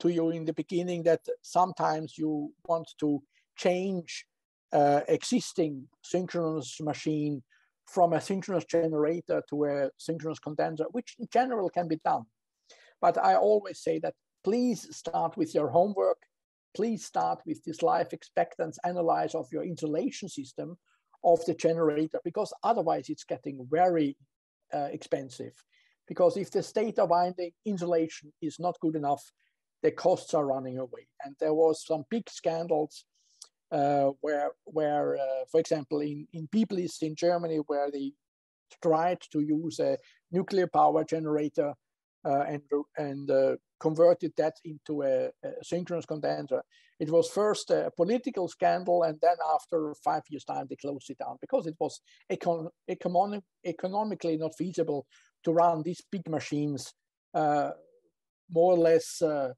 S2: to you in the beginning that sometimes you want to change uh, existing synchronous machine from a synchronous generator to a synchronous condenser, which in general can be done. But I always say that please start with your homework please start with this life expectancy analysis of your insulation system of the generator, because otherwise it's getting very uh, expensive. Because if the stator winding insulation is not good enough, the costs are running away. And there was some big scandals uh, where, where uh, for example, in, in Biblis in Germany, where they tried to use a nuclear power generator uh, and, and uh, converted that into a, a, synchronous condenser. It was first a political scandal, and then after five years' time, they closed it down because it was econ- economic, economically not feasible to run these big machines uh, more or less uh,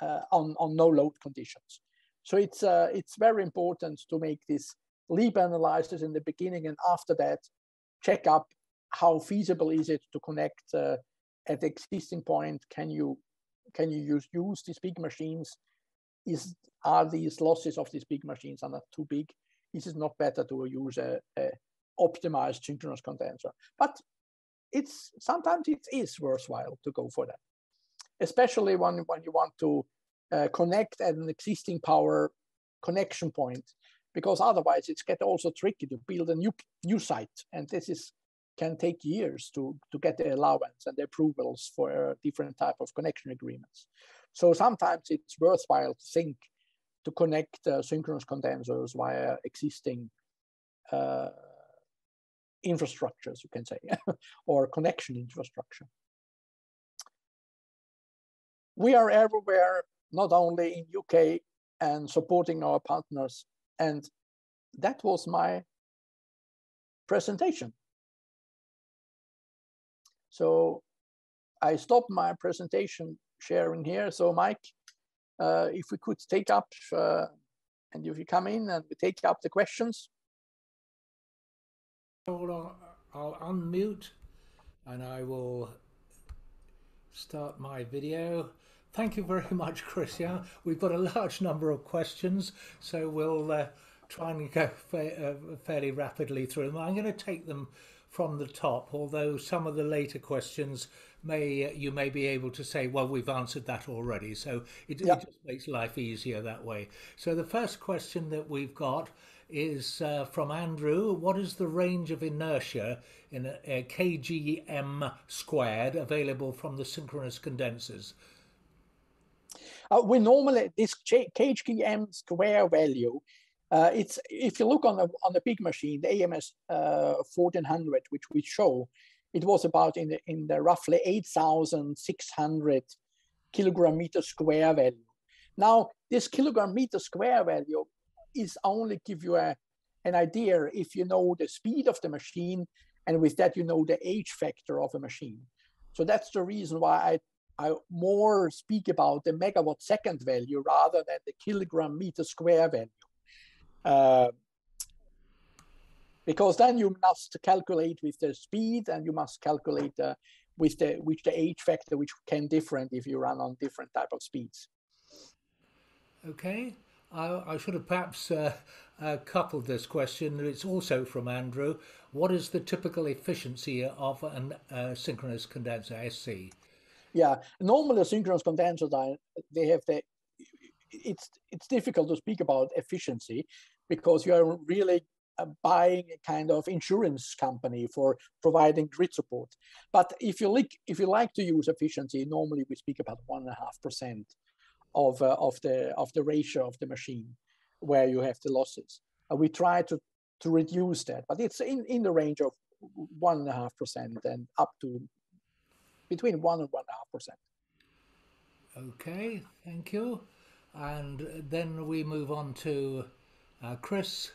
S2: on, on no load conditions. So it's, uh, it's very important to make this leap analysis in the beginning and after that, check up how feasible is it to connect uh, at the existing point. Can you can you use, use these big machines? Is are these losses of these big machines are not too big? Is it not better to use a, a optimized synchronous condenser? But it's sometimes it is worthwhile to go for that, especially when when you want to uh, connect at an existing power connection point, because otherwise it's get also tricky to build a new new site, and this is can take years to, to get the allowance and the approvals for different type of connection agreements. So sometimes it's worthwhile to think to connect uh, synchronous condensers via existing uh, infrastructures, you can say, or connection infrastructure. We are everywhere, not only in UK and supporting our partners. And that was my presentation. So I stop my presentation sharing here. So Mike, uh, if we could take up, uh, and if you come in and we take up the questions.
S1: I'll unmute and I will start my video. Thank you very much, Christian. We've got a large number of questions, so we'll uh, try and go fa- uh, fairly rapidly through them. I'm going to take them from the top, although some of the later questions may you may be able to say, well, we've answered that already. So it, yeah. it just makes life easier that way. So the first question that we've got is uh, from Andrew. What is the range of inertia in a, a kgm squared available from the synchronous condensers?
S2: Uh, we normally this kgm square value. Uh, it's if you look on the on the big machine, the AMS 1400, uh, which we show, it was about in the, in the roughly 8,600 kilogram meter square value. Now, this kilogram meter square value is only give you a, an idea if you know the speed of the machine, and with that you know the H factor of a machine. So that's the reason why I, I more speak about the megawatt second value rather than the kilogram meter square value. Uh, because then you must calculate with the speed and you must calculate uh, with the with the H factor which can different if you run on different type of speeds.
S1: Okay. I, I should have perhaps uh, uh, coupled this question. It's also from andrew. What is the typical efficiency of an uh, synchronous condenser sc
S2: yeah normally synchronous condensers they have the it's it's difficult to speak about efficiency because you are really uh, buying a kind of insurance company for providing grid support. But if you like, if you like to use efficiency, normally we speak about one and a half percent of uh, of the of the ratio of the machine where you have the losses. Uh, we try to to reduce that, but it's in in the range of one and a half percent and up to between one and one and a half percent.
S1: Okay, thank you. And then we move on to uh, Chris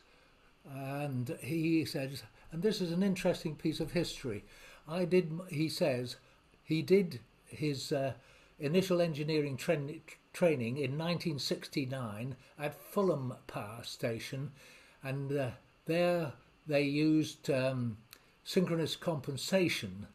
S1: and he says, and this is an interesting piece of history. I did, he says, he did his uh, initial engineering tra- training in 1969 at Fulham Power Station, and uh, there they used um, synchronous compensation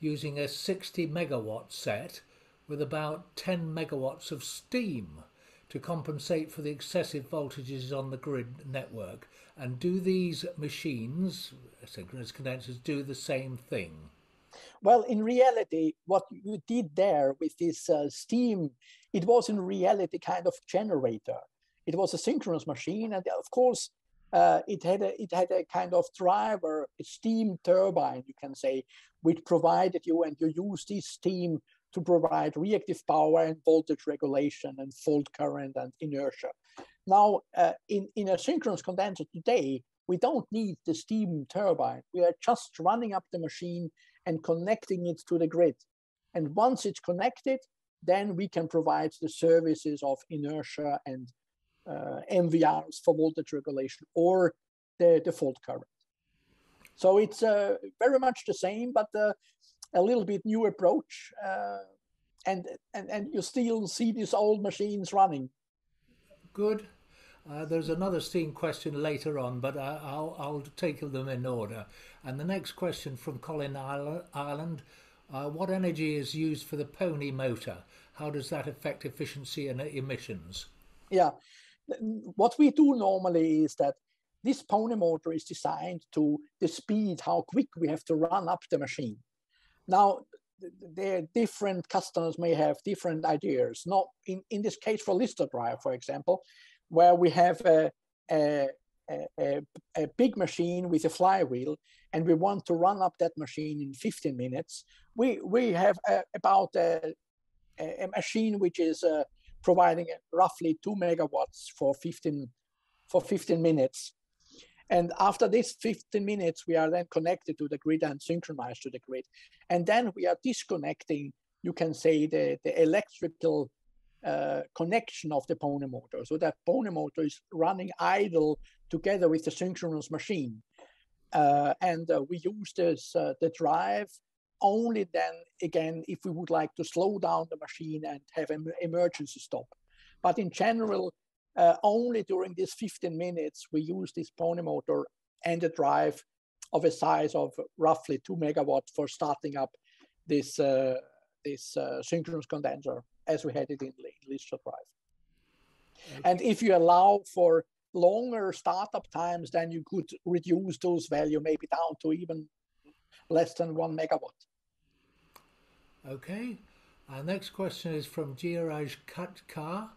S1: using a 60 megawatt set with about 10 megawatts of steam to compensate for the excessive voltages on the grid network. And do these machines, synchronous condensers, do the same thing?
S2: Well, in reality, what you did there with this uh, steam, it was in reality kind of generator. It was a synchronous machine, and of course, uh, it had a it had a kind of driver, a steam turbine, you can say, which provided you, and you use this steam to provide reactive power and voltage regulation and fault current and inertia. Now, uh, in, in a synchronous condenser today, we don't need the steam turbine. We are just running up the machine and connecting it to the grid. And once it's connected, then we can provide the services of inertia and uh, MVRs for voltage regulation or the, the fault current. So it's uh, very much the same, but uh, a little bit new approach, uh, and and and you still see these old machines running.
S1: Good. Uh, there's another steam question later on, but I, will I'll take them in order. And the next question from Colin Ireland: uh, What energy is used for the pony motor? How does that affect efficiency and emissions?
S2: Yeah, what we do normally is that this pony motor is designed to the speed, how quick we have to run up the machine. Now, the different customers may have different ideas. Not in, in this case for Lister Drive, for example, where we have a, a, a, a, big machine with a flywheel and we want to run up that machine in 15 minutes. We, we have a, about a, a, machine which is uh, providing roughly two megawatts for 15, for 15 minutes. And after this 15 minutes, we are then connected to the grid and synchronized to the grid. And then we are disconnecting, you can say, the, the electrical uh, connection of the pony motor. So that pony motor is running idle together with the synchronous machine. Uh, and uh, we use this uh, the drive only then again if we would like to slow down the machine and have an emergency stop. But in general, uh, only during these 15 minutes, we use this pony motor and a drive of a size of roughly two megawatts for starting up this uh, this uh, synchronous condenser as we had it in Lister Drive. Okay. And if you allow for longer startup times, then you could reduce those value maybe down to even less than one megawatt.
S1: Okay. Our next question is from Jiraj Katkar,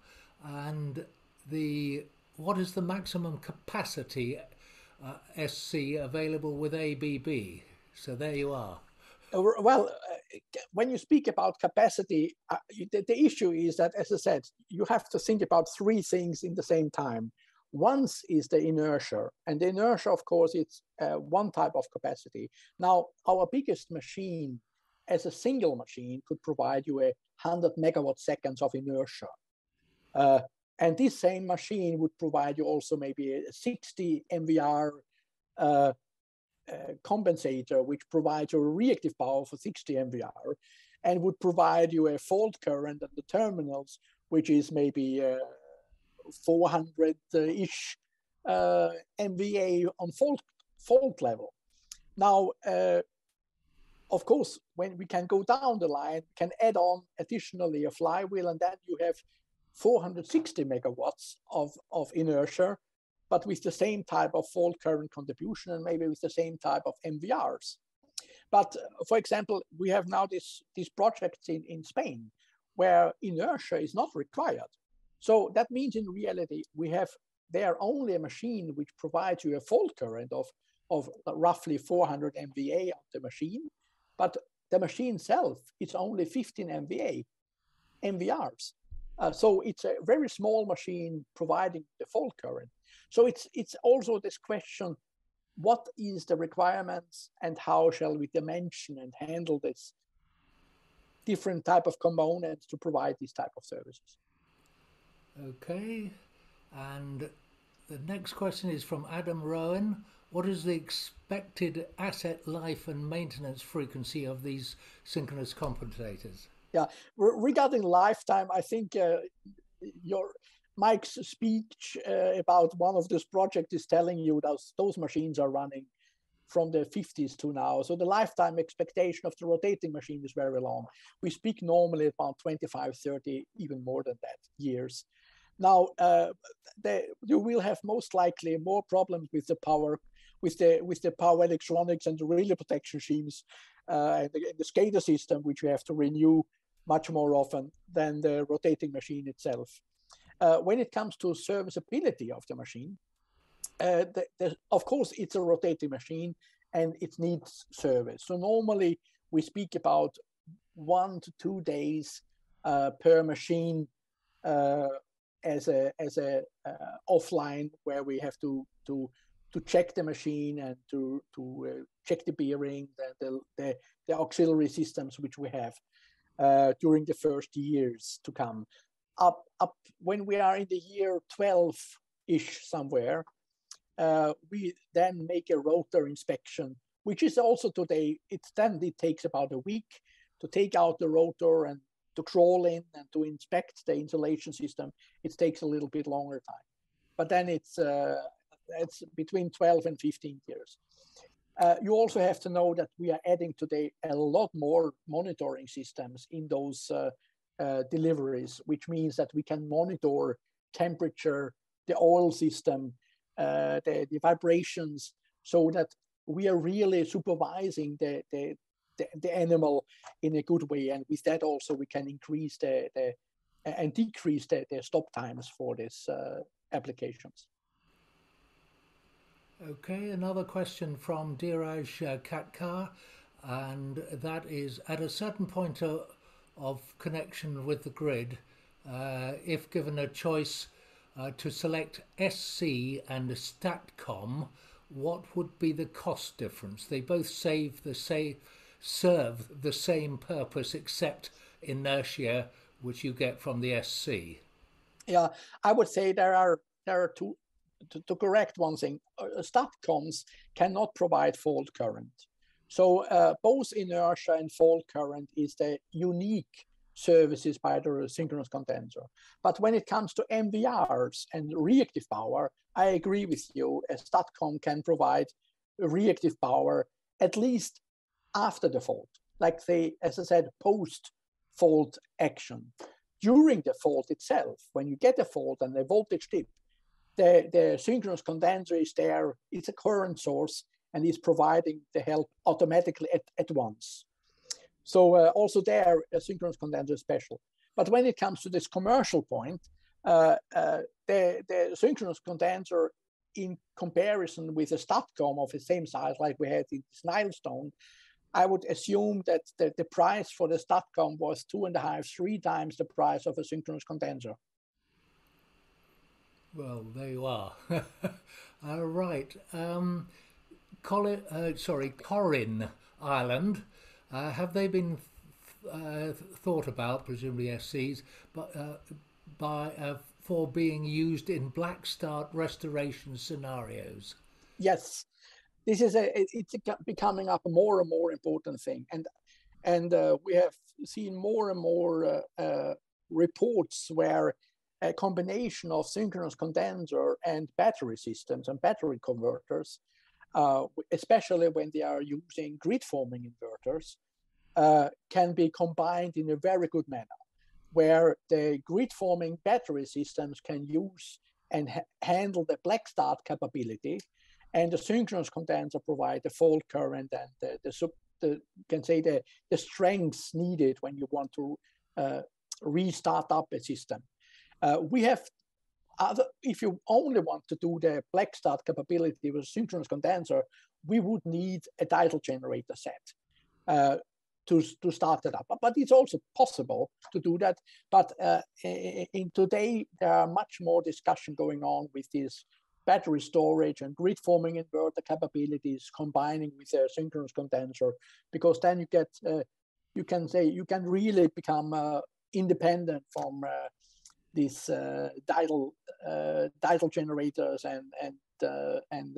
S1: and the what is the maximum capacity uh, SC available with ABB? So there you are.
S2: Uh, well, uh, when you speak about capacity, uh, the, the, issue is that, as I said, you have to think about three things in the same time. Once is the inertia, and the inertia, of course, it's uh, one type of capacity. Now, our biggest machine, as a single machine, could provide you a 100 megawatt seconds of inertia. Uh, and this same machine would provide you also maybe a 60 MVR uh, uh, compensator, which provides you a reactive power for 60 MVR and would provide you a fault current at the terminals, which is maybe uh, 400 ish uh, MVA on fault, fault level. Now, uh, of course, when we can go down the line, can add on additionally a flywheel, and then you have 460 megawatts of, of inertia, but with the same type of fault current contribution and maybe with the same type of MVRs. But uh, for example, we have now this, these projects in, in Spain where inertia is not required. So that means in reality, we have there only a machine which provides you a fault current of, of roughly 400 MVA of the machine, but the machine itself, is only 15 MVA, MVRs. Uh, so it's a very small machine providing the fault current. So it's it's also this question: what is the requirements, and how shall we dimension and handle this different type of components to provide these type of services?
S1: Okay, and the next question is from Adam Rowan. What is the expected asset life and maintenance frequency of these synchronous compensators?
S2: Yeah Re- regarding lifetime i think uh, your mike's speech uh, about one of this project is telling you those those machines are running from the 50s to now. So the lifetime expectation of the rotating machine is very long. We speak normally about 25 30 even more than that years. Now uh, you will have most likely more problems with the power with the with the power electronics and the relay protection schemes uh, and, the, and the SCADA system, which you have to renew much more often than the rotating machine itself. Uh, when it comes to serviceability of the machine, uh, the, the, of course, it's a rotating machine and it needs service. So normally we speak about one to two days uh, per machine uh, as a as a uh, offline where we have to to to check the machine and to to uh, check the bearings and the, the, the auxiliary systems which we have uh, during the first years to come. Up, up when we are in the year 12 ish somewhere, uh, we then make a rotor inspection, which is also today, it's then it takes about a week to take out the rotor and to crawl in and to inspect the insulation system. It takes a little bit longer time, but then it's uh, it's between 12 and 15 years. Uh, you also have to know that we are adding today a lot more monitoring systems in those uh, uh, deliveries, which means that we can monitor temperature, the oil system, uh, the, the, vibrations, so that we are really supervising the, the, the, the, animal in a good way. And with that also we can increase the, the and decrease the, the stop times for these uh, applications.
S1: Okay, another question from uh, Katkar, and that is at a certain point of, of connection with the grid, uh, if given a choice uh, to select SC and STATCOM, what would be the cost difference? They both save the same, serve the same purpose except inertia, which you get from the SC.
S2: Yeah, I would say there are there are two to, to, correct one thing, uh, STATCOMs cannot provide fault current. So uh, both inertia and fault current is the unique services by the synchronous condenser. But when it comes to MVRs and reactive power, I agree with you. A STATCOM can provide reactive power at least after the fault, like the, as I said, post fault action. During the fault itself, when you get a fault and the voltage dip, the, the synchronous condenser is there, it's a current source, and is providing the help automatically at, at once. So uh, also there, a synchronous condenser is special. But when it comes to this commercial point, uh, uh, the, the synchronous condenser in comparison with a STATCOM of the same size like we had in this Neilston, I would assume that the, the price for the STATCOM was two and a half, three times the price of a synchronous condenser.
S1: Well, there you are. All right. Um, Colin, uh, sorry, Corin Island. Uh, have they been uh, thought about, presumably SCs, but uh, by uh, for being used in black start restoration scenarios?
S2: Yes, this is a it's becoming up a more and more important thing, and and uh, we have seen more and more reports where a combination of synchronous condenser and battery systems and battery converters, uh, especially when they are using grid forming inverters, uh, can be combined in a very good manner, where the grid forming battery systems can use and ha handle the black start capability, and the synchronous condenser provide the fault current and the, the, sub, the can say the, the strengths needed when you want to uh, restart up a system. Uh, we have other, if you only want to do the black start capability with synchronous condenser, we would need a diesel generator set uh, to, to start it up. But it's also possible to do that. But uh, in today, there are much more discussion going on with this battery storage and grid forming inverter capabilities combining with a synchronous condenser, because then you get, uh, you can say, you can really become uh, independent from uh, these uh, diesel uh, generators and and uh, and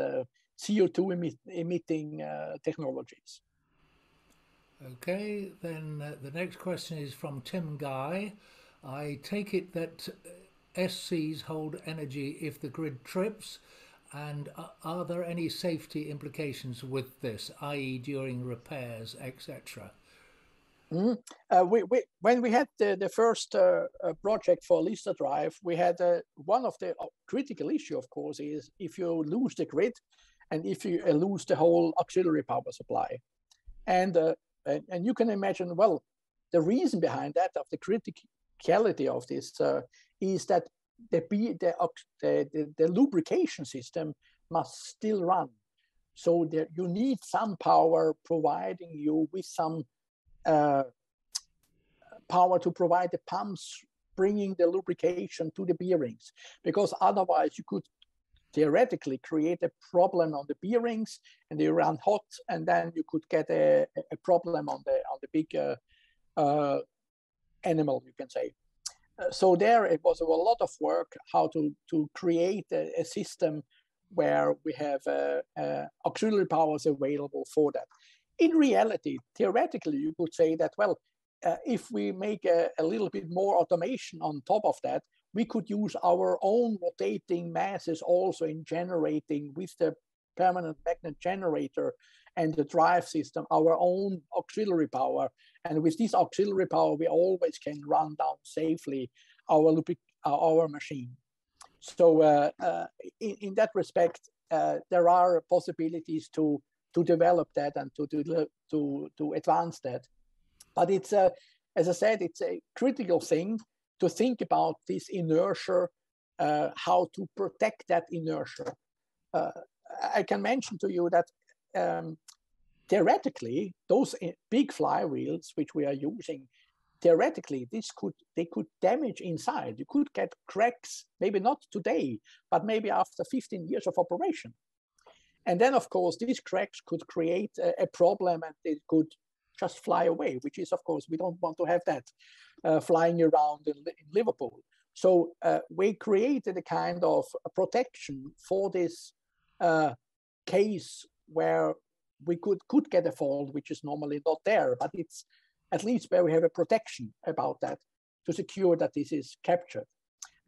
S2: CO2 emit, emitting technologies.
S1: Okay, then uh, the next question is from Tim Guy. I take it that SCs hold energy if the grid trips, and are there any safety implications with this, i.e., during repairs, etc.?
S2: Mm. Uh, we, we, when we had the, the first uh, uh, project for Lister Drive, we had uh, one of the uh, critical issue, of course, is if you lose the grid and if you uh, lose the whole auxiliary power supply. And, and, and, you can imagine, well, the reason behind that of the criticality of this is that the, the, the, the, lubrication system must still run. So there, you need some power providing you with some uh, power to provide the pumps bringing the lubrication to the bearings. Because otherwise you could theoretically create a problem on the bearings and they run hot and then you could get a, a problem on the on the big uh, uh, animal you can say. Uh, so there it was a lot of work how to to create a, a system where we have uh, uh, auxiliary powers available for that in reality, theoretically, you could say that, well, uh, if we make a, a, little bit more automation on top of that, we could use our own rotating masses also in generating with the permanent magnet generator and the drive system, our own auxiliary power. And with this auxiliary power, we always can run down safely our, our machine. So uh, uh, in, in, that respect, uh, there are possibilities to to develop that and to to to, to advance that. But it's a, as I said, it's a critical thing to think about this inertia, uh, how to protect that inertia. Uh, I can mention to you that um, theoretically, those big flywheels which we are using, theoretically, this could they could damage inside. You could get cracks, maybe not today, but maybe after 15 years of operation. And then, of course, these cracks could create a, a problem and they could just fly away, which is, of course, we don't want to have that uh, flying around in, in Liverpool. So uh, we created a kind of a protection for this uh, case where we could, could get a fault, which is normally not there, but it's at least where we have a protection about that to secure that this is captured.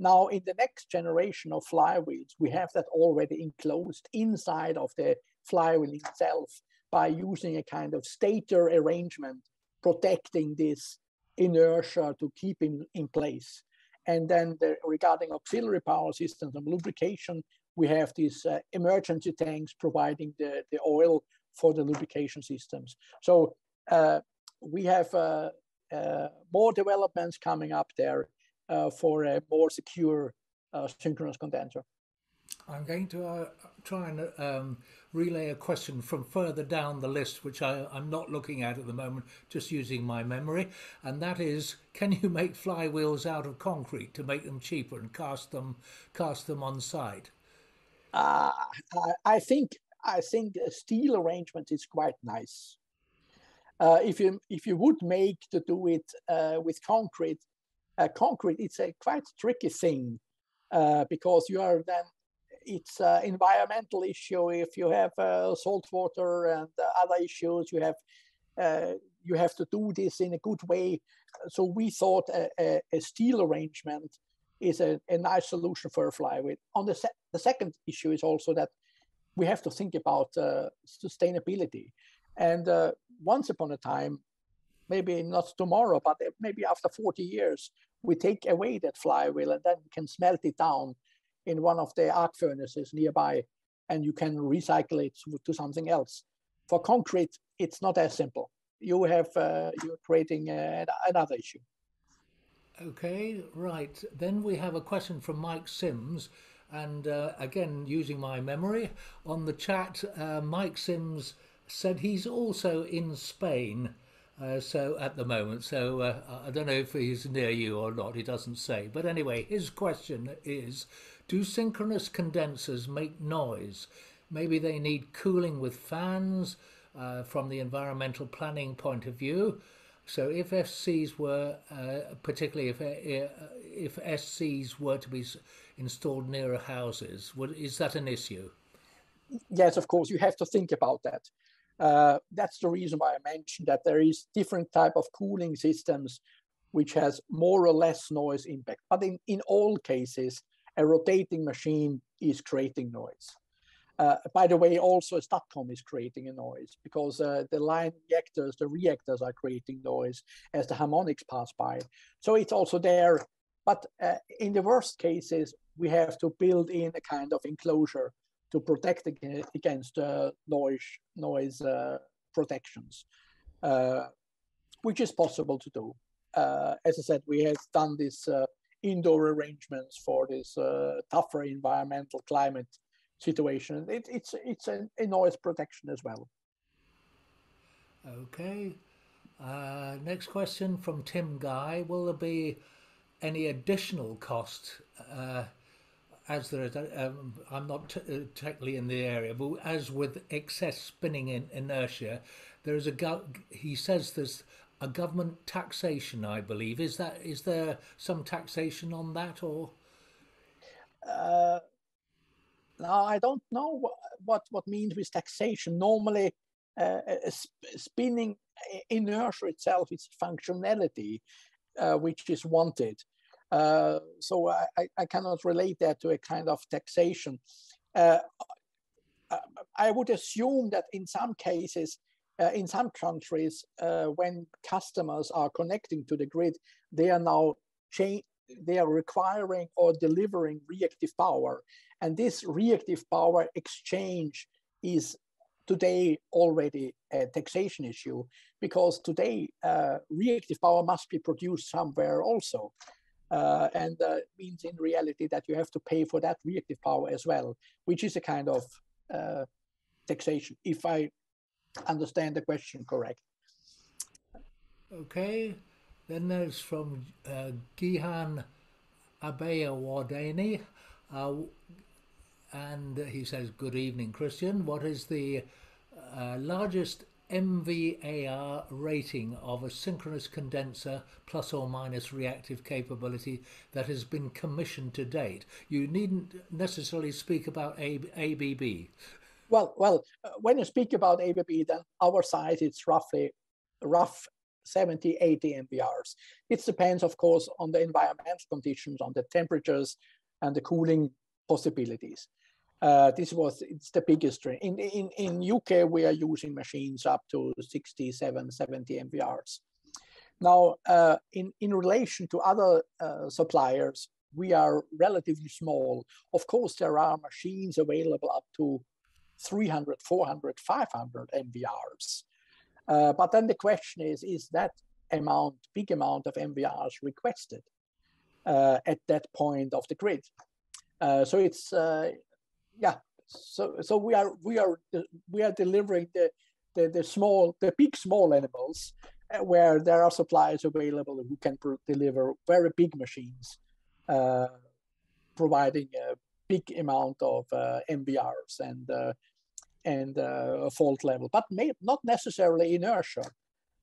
S2: Now, in the next generation of flywheels, we have that already enclosed inside of the flywheel itself by using a kind of stator arrangement protecting this inertia to keep in, in place. And then the, regarding auxiliary power systems and lubrication, we have these uh, emergency tanks providing the, the oil for the lubrication systems. So uh, we have uh, uh more developments coming up there for a more secure uh, synchronous condenser.
S1: I'm going to uh, try and um, relay a question from further down the list, which I, am not looking at at the moment, just using my memory. And that is, can you make flywheels out of concrete to make them cheaper and cast them cast them on site?
S2: Uh, I, I think I think a steel arrangement is quite nice. Uh, if you if you would make to do it uh, with concrete, uh, concrete it's a quite tricky thing uh, because you are then it's an environmental issue. If you have uh, salt water and other issues, you have uh, you have to do this in a good way. So we thought a, a, a steel arrangement is a, a, nice solution for a flywheel. On the, se- the second issue is also that we have to think about uh, sustainability. And uh, once upon a time, maybe not tomorrow, but maybe after 40 years, we take away that flywheel and then can smelt it down in one of the arc furnaces nearby and you can recycle it to something else. For concrete, it's not as simple. You have uh, you're creating uh, another issue.
S1: Okay, right. Then we have a question from Mike Sims, and uh, again using my memory on the chat, uh, Mike Sims said he's also in Spain. Uh, so at the moment, so uh, I don't know if he's near you or not. He doesn't say. But anyway, his question is: do synchronous condensers make noise? Maybe they need cooling with fans uh, from the environmental planning point of view. So if SCs were, uh, particularly if uh, if SCs were to be installed nearer houses, would, is that an issue?
S2: Yes, of course. You have to think about that. Uh, that's the reason why I mentioned that there is different type of cooling systems which has more or less noise impact. But in, in all cases, a rotating machine is creating noise. Uh, by the way, also a STATCOM is creating a noise because uh, the line reactors, the reactors are creating noise as the harmonics pass by. So it's also there. But uh, in the worst cases, we have to build in a kind of enclosure to protect against uh, noise, noise uh, protections, uh, which is possible to do. as I said, we have done this indoor arrangements for this uh, tougher environmental climate situation. It, it's it's a, a, noise protection as well.
S1: Okay. Uh, next question from Tim Guy: Will there be any additional cost? Uh, as there is, um, I'm not t- uh, technically in the area, but as with excess spinning in inertia, there is a. Gu- he says there's a government taxation, I believe. Is that is there some taxation on that or?
S2: Uh, I don't know what what, what means with taxation. Normally, uh, spinning inertia itself is functionality uh, which is wanted. Uh, so I, I cannot relate that to a kind of taxation. Uh, I would assume that in some cases uh, in some countries, uh, when customers are connecting to the grid, they are now cha- they are requiring or delivering reactive power, and this reactive power exchange is today already a taxation issue because today uh, reactive power must be produced somewhere also. Uh, and uh, means in reality that you have to pay for that reactive power as well, which is a kind of uh, taxation. If I understand the question correct.
S1: Okay, then there's from uh, Gihan Abeya uh, and he says, Good evening, Christian. What is the uh, largest MVAR rating of a synchronous condenser plus or minus reactive capability that has been commissioned to date? You needn't necessarily speak about ABB.
S2: Well, well, uh, when you speak about ABB, then our size it's roughly rough 70, 80 MVRs. It depends, of course, on the environmental conditions, on the temperatures and the cooling possibilities. Uh, this was it's the biggest in in in UK we are using machines up to 67 70 MVRs Now, uh, in, in relation to other uh, suppliers, we are relatively small. Of course, there are machines available up to 300, 400, 500 MVRs. Uh, but then the question is, is that amount, big amount of MVRs requested uh, at that point of the grid? Uh, so it's, yeah, so, so we are, we are, we are delivering the, the, the small, the big small animals uh, where there are suppliers available who can deliver very big machines, uh, providing a big amount of uh, MVRs and uh, and uh, fault level, but may, not necessarily inertia,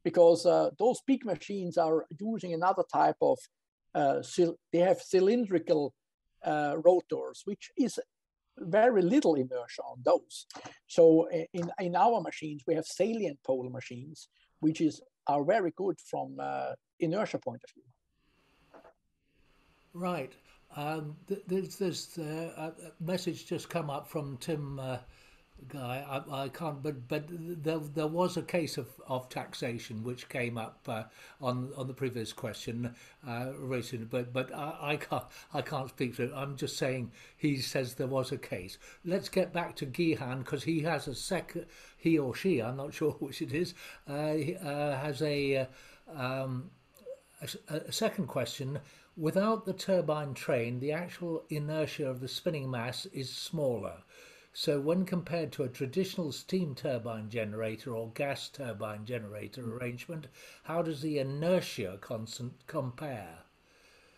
S2: because uh, those big machines are using another type of they have cylindrical rotors, which is very little inertia on those. So in, in our machines, we have salient pole machines, which is are very good from uh, inertia point of view.
S1: Right. Um, th- there's this uh, message just come up from Tim uh. I, I can't, but but there, there was a case of, of taxation which came up uh, on on the previous question uh. But but I, I can't I can't speak to it. I'm just saying he says there was a case. Let's get back to Gihan because he has a second. He or she, I'm not sure which it is, uh, uh has a, um, a, a second question. Without the turbine train, the actual inertia of the spinning mass is smaller. So when compared to a traditional steam turbine generator or gas turbine generator mm. arrangement, how does the inertia constant compare?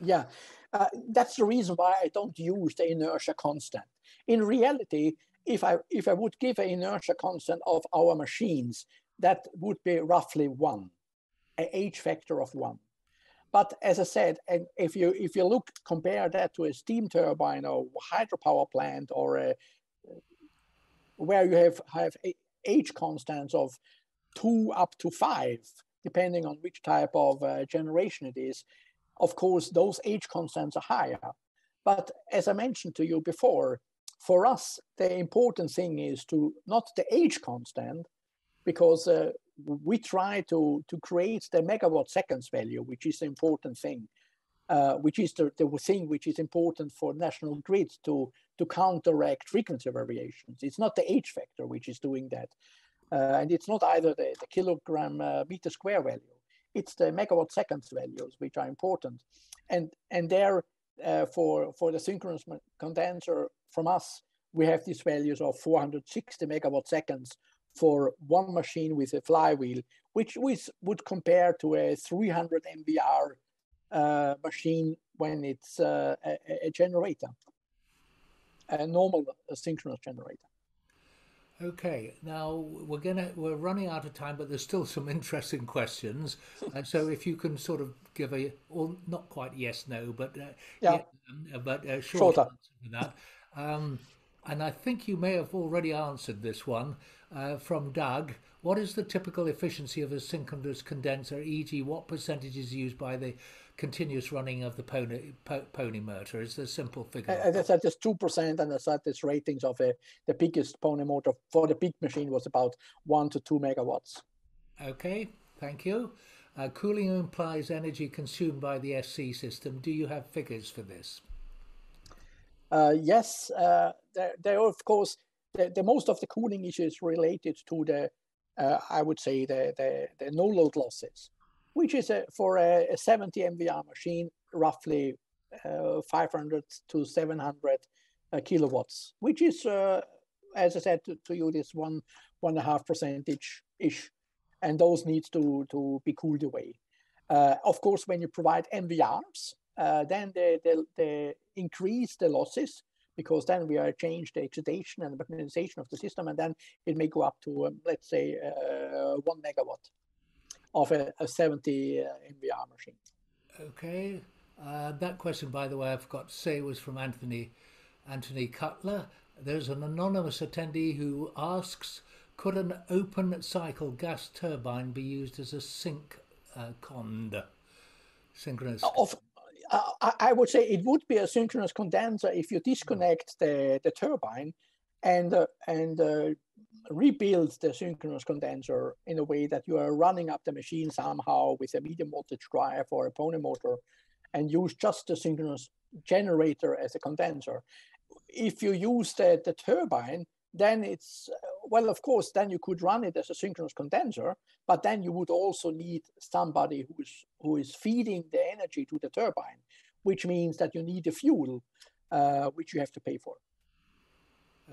S2: Yeah, uh, that's the reason why I don't use the inertia constant. In reality, if I if I would give an inertia constant of our machines, that would be roughly one, a h factor of one. But as I said, and if you if you look compare that to a steam turbine or hydropower plant or a where you have, have h constants of two up to five, depending on which type of uh, generation it is. Of course, those H constants are higher. But as I mentioned to you before, for us, the important thing is to not the H constant, because uh, we try to, to create the megawatt seconds value, which is the important thing, uh, which is the, the thing which is important for national grid to to counteract frequency variations. It's not the H factor which is doing that. Uh, and it's not either the, the kilogram uh, meter square value. It's the megawatt seconds values which are important. And, and there, uh, for, for the synchronous condenser from us, we have these values of 460 megawatt seconds for one machine with a flywheel, which which would compare to a 300 MVR uh, machine when it's uh, a, a generator a normal synchronous generator.
S1: Okay, now we're gonna we're running out of time, but there's still some interesting questions, and so if you can sort of give a, or not quite yes no, but uh,
S2: yeah,
S1: yeah but a short Shorter. answer to that. Um, and I think you may have already answered this one uh, from Doug. What is the typical efficiency of a synchronous condenser? E.g., what percentage is used by the continuous running of the pony, po, pony motor is the simple figure.
S2: As I said, just 2%, and I said this ratings of a, the biggest pony motor for the big machine was about 1 to 2 megawatts.
S1: Okay, thank you. Uh, cooling implies energy consumed by the SC system. Do you have figures for this?
S2: Uh, yes, uh, there, there, of course, the, the, most of the cooling issues related to the, uh, I would say, the, the, the no load losses which is a, for a, a 70 MVR machine, roughly uh, 500 to 700 uh, kilowatts, which is, uh, as I said to, to, you, this one one and a half percentage ish, and those needs to to be cooled away. Uh, of course, when you provide MVRs, uh, then they, they, they increase the losses because then we are change the excitation and magnetization of the system, and then it may go up to um, let's say uh, one megawatt of a, a 70 uh, MVR machine.
S1: Okay. Uh, that question, by the way, I forgot to say was from Anthony Anthony Cutler. There's an anonymous attendee who asks, could an open cycle gas turbine be used as a sync uh, cond? Synchronous.
S2: Of, uh, I would say it would be a synchronous condenser if you disconnect the, the turbine and uh, and uh, rebuild the synchronous condenser in a way that you are running up the machine somehow with a medium voltage drive or a pony motor and use just the synchronous generator as a condenser. If you use the, the turbine, then it's, well, of course, then you could run it as a synchronous condenser, but then you would also need somebody who is, who is feeding the energy to the turbine, which means that you need a fuel, uh, which you have to pay for.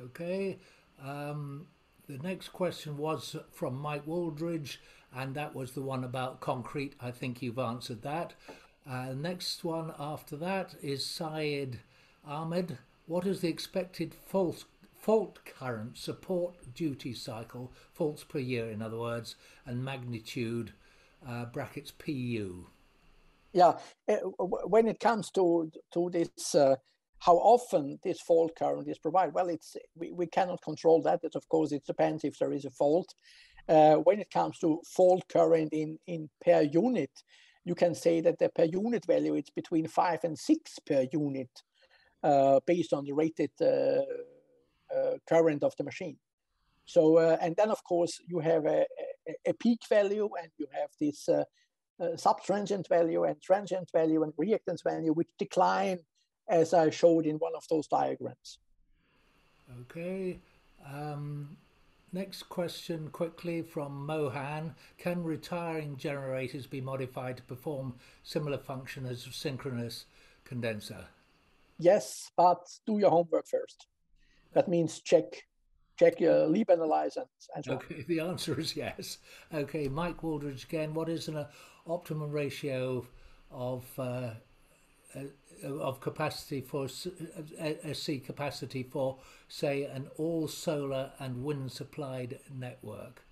S1: Okay. Um, the next question was from Mike Waldridge, and that was the one about concrete. I think you've answered that. Uh, next one after that is Syed Ahmed. What is the expected fault, fault current support duty cycle, faults per year in other words, and magnitude, uh, brackets PU?
S2: Yeah, when it comes to, to this uh, how often this fault current is provided, well, it's we, we cannot control that. But of course, it depends if there is a fault. Uh, when it comes to fault current in, in per unit, you can say that the per unit value is between five and six per unit uh, based on the rated uh, uh current of the machine. So, uh, and then of course you have a, a, a peak value and you have this uh, subtransient value and transient value and reactance value, which decline as I showed in one of those diagrams.
S1: Okay. Um, next question quickly from Mohan. Can retiring generators be modified to perform similar function as a synchronous condenser?
S2: Yes, but do your homework first. That means check check your leap analyzer. and,
S1: okay the answer is yes okay mike waldridge again what is an optimum ratio of uh, uh, of capacity for sea capacity for say an all solar and wind supplied network?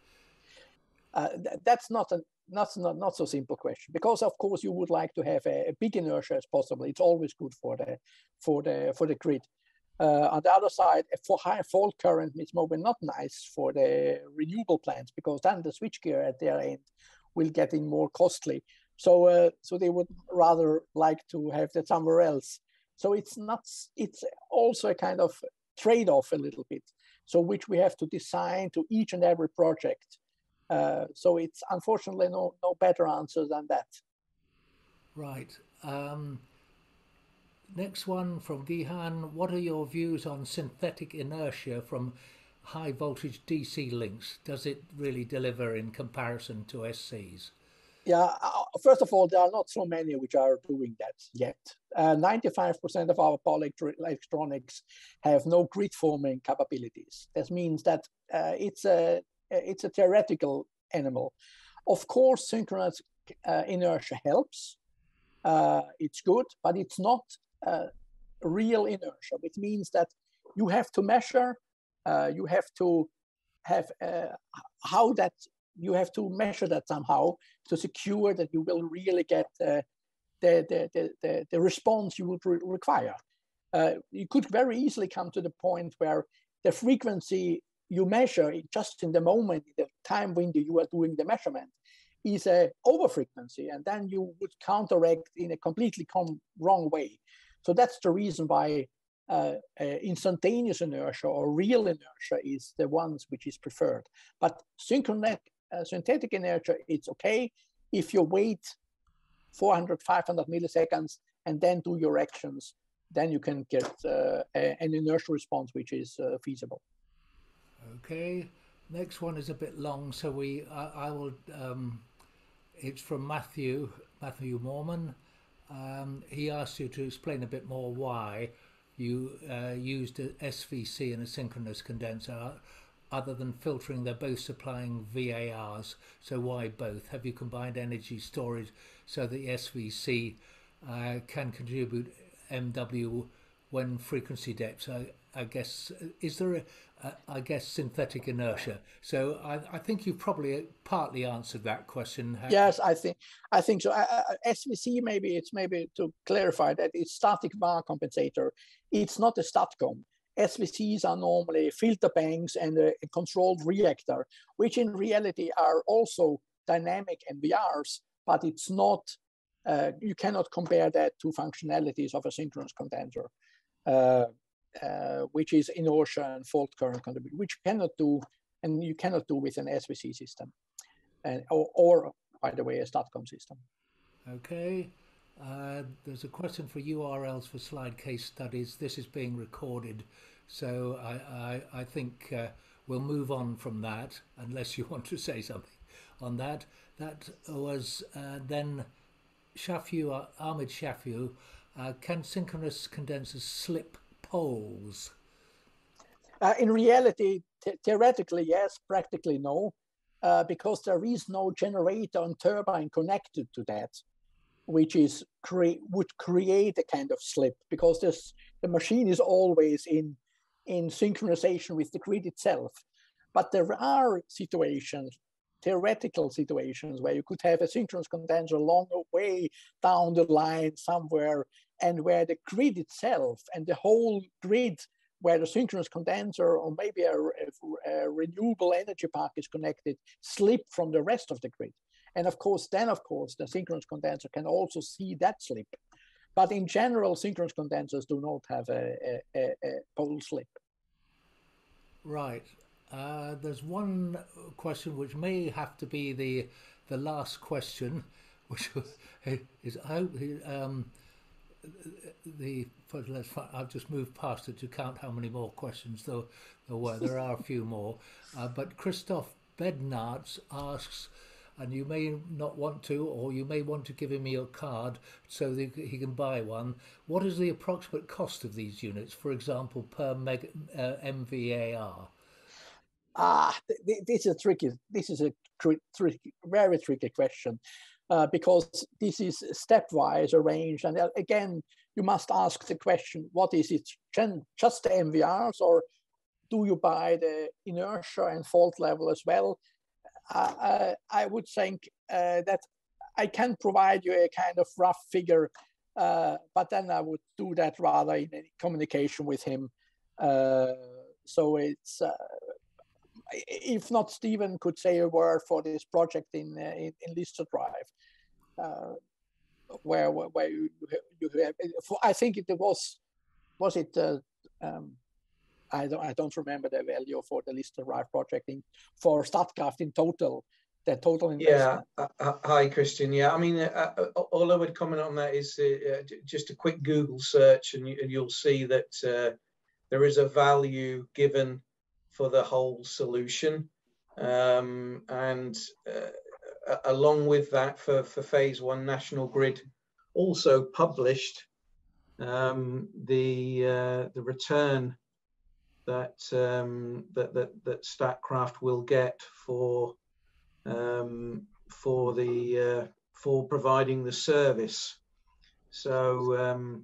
S2: Uh, th- that's not a not, not not so simple question because of course you would like to have a, a, big inertia as possible. It's always good for the for the for the grid. Uh, on the other side for high fault current it's maybe not nice for the renewable plants because then the switchgear at their end will get in more costly so, uh, so they would rather like to have that somewhere else. So it's not. It's also a kind of trade-off a little bit. So which we have to design to each and every project. Uh, so it's unfortunately no no better answer than that.
S1: Right. Um, next one from Gihan. What are your views on synthetic inertia from high voltage DC links? Does it really deliver in comparison to SCs?
S2: Yeah, uh, first of all, there are not so many which are doing that yet. 95% uh, of our power electronics have no grid forming capabilities. That means that uh, it's a it's a theoretical animal. Of course, synchronous uh, inertia helps. Uh, it's good, but it's not uh, real inertia, which means that you have to measure, you have to have how that you have to measure that somehow to secure that you will really get uh, the, the, the, the, response you would re require. Uh, you could very easily come to the point where the frequency you measure just in the moment, the time window you are doing the measurement, is a over frequency, and then you would counteract in a completely wrong way. So that's the reason why uh, uh, instantaneous inertia or real inertia is the ones which is preferred. But synchronous uh, synthetic inertia, it's okay if you wait 400, 500 milliseconds and then do your actions, then you can get uh, a, an inertial response which is uh, feasible.
S1: Okay, next one is a bit long, so we I, I will. Um, it's from Matthew Matthew Mormon. Um, he asked you to explain a bit more why you uh, used a SVC and a synchronous condenser other than filtering, they're both supplying VARs. So why both? Have you combined energy storage so that the SVC uh, can contribute MW when frequency depths? I, I guess is there a, a I guess synthetic inertia. So I, I think you've probably partly answered that question.
S2: Yes, I think I think so. SVC maybe it's maybe to clarify that it's static var compensator. It's not a statcom. SVCs are normally filter banks and a, a controlled reactor, which in reality are also dynamic MVRs, but it's not, uh, you cannot compare that to functionalities of a synchronous condenser. Uh, uh, which is inertia and fault current contribution, which you cannot do, and you cannot do with an SVC system, and or, or by the way, a STATCOM system.
S1: Okay. Uh, there's a question for URLs for slide case studies. This is being recorded, so I, I, I think uh, we'll move on from that unless you want to say something on that. That was uh, then Shafu, uh, Ahmed Shafu. Uh, can synchronous condensers slip poles?
S2: Uh, in reality, theoretically, yes. Practically, no, because there is no generator and turbine connected to that which is create would create a kind of slip because this the machine is always in in synchronization with the grid itself. But there are situations, theoretical situations, where you could have a synchronous condenser long way down the line somewhere, and where the grid itself and the whole grid where the synchronous condenser or maybe a, a, a renewable energy park is connected slip from the rest of the grid. And of course, then of course, the synchronous condenser can also see that slip. But in general, synchronous condensers do not have a, a, a pole slip.
S1: Right. Uh, there's one question which may have to be the the last question, which is I hope um, the I've just moved past it to count how many more questions though there were. There are a few more, uh, but Christoph Bednarz asks and you may not want to, or you may want to give him your card so that he can buy one. What is the approximate cost of these units, for example, per meg, uh, MVAR?
S2: Ah, th- this is a tricky. This is a very tricky question, uh, because this is stepwise arranged, and uh, again, you must ask the question: What is it? Just the MVARs, or do you buy the inertia and fault level as well? I, I would think uh, that I can provide you a kind of rough figure, uh, but then I would do that rather in communication with him. Uh, so it's if not Stephen could say a word for this project in in, in Lister Drive, uh, where where you, you have, I think it was was it uh, um, I don't, I don't remember the value for the Lister Drive project in, for Statkraft in total. The total
S3: investment. Yeah. Uh, uh, hi, Christian. Yeah. I mean, uh, uh all I would comment on that is uh, just a quick Google search, and, you, will see that uh, there is a value given for the whole solution. Um, and along with that, for, for phase one, National Grid also published um, the the return that um, that, that that Statkraft will get for um, for the uh, for providing the service. So, um,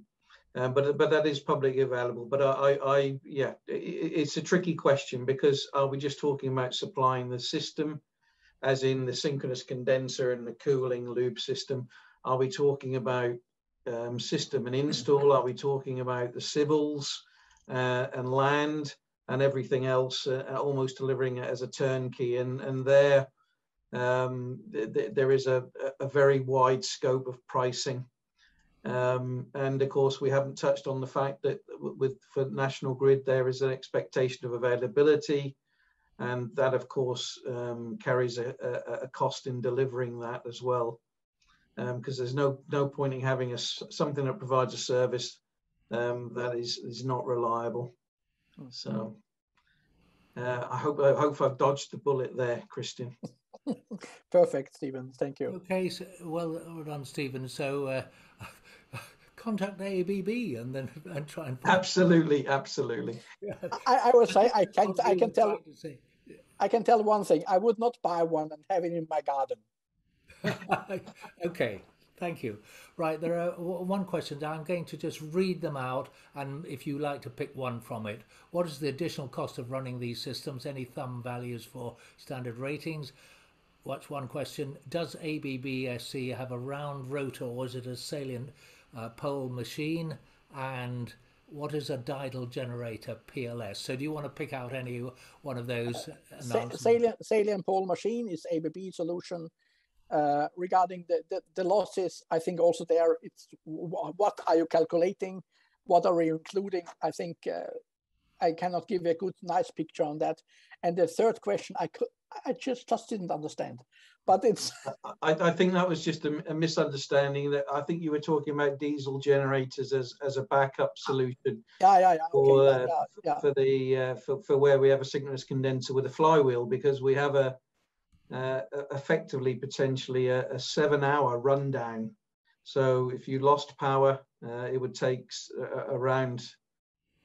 S3: uh, but but that is publicly available. But I, I yeah, it, it's a tricky question because are we just talking about supplying the system, as in the synchronous condenser and the cooling loop system? Are we talking about um, system and install? Are we talking about the civils? Uh, and land and everything else, uh, almost delivering it as a turnkey. And and there, um, th- there is a, a very wide scope of pricing. Um, and of course, we haven't touched on the fact that with for National Grid, there is an expectation of availability, and that, of course, um, carries a, a, a, cost in delivering that as well. Because um, there's no no point in having a something that provides a service um, that is is not reliable. So uh, I hope I hope I've dodged the bullet there, Christian.
S2: Perfect, Stephen. Thank you.
S1: Okay, so, well, done, Stephen. So uh, contact ABB and then and try and
S3: absolutely, absolutely.
S2: I, I will say I can I can tell I can tell one thing. I would not buy one and have it in my garden.
S1: okay, Thank you. Right, there are one question. I'm going to just read them out, and if you like to pick one from it, what is the additional cost of running these systems? Any thumb values for standard ratings? What's one question? Does ABBSC have a round rotor, or is it a salient uh, pole machine? And what is a diesel generator PLS? So, do you want to pick out any one of those?
S2: Uh, salient, salient pole machine is ABB solution uh, regarding the, the, the, losses, I think also there, it's what are you calculating? what are you including? I think uh, I cannot give a good, nice picture on that. And the third question, I could, I just just didn't understand. But it's.
S3: I, I think that was just a, a, misunderstanding. That I think you were talking about diesel generators as as a backup solution.
S2: Yeah, yeah, yeah.
S3: For,
S2: okay,
S3: uh, yeah, yeah. for the uh, for, for where we have a synchronous condenser with a flywheel because we have a uh, effectively potentially a, a seven hour rundown. So if you lost power, uh, it would take around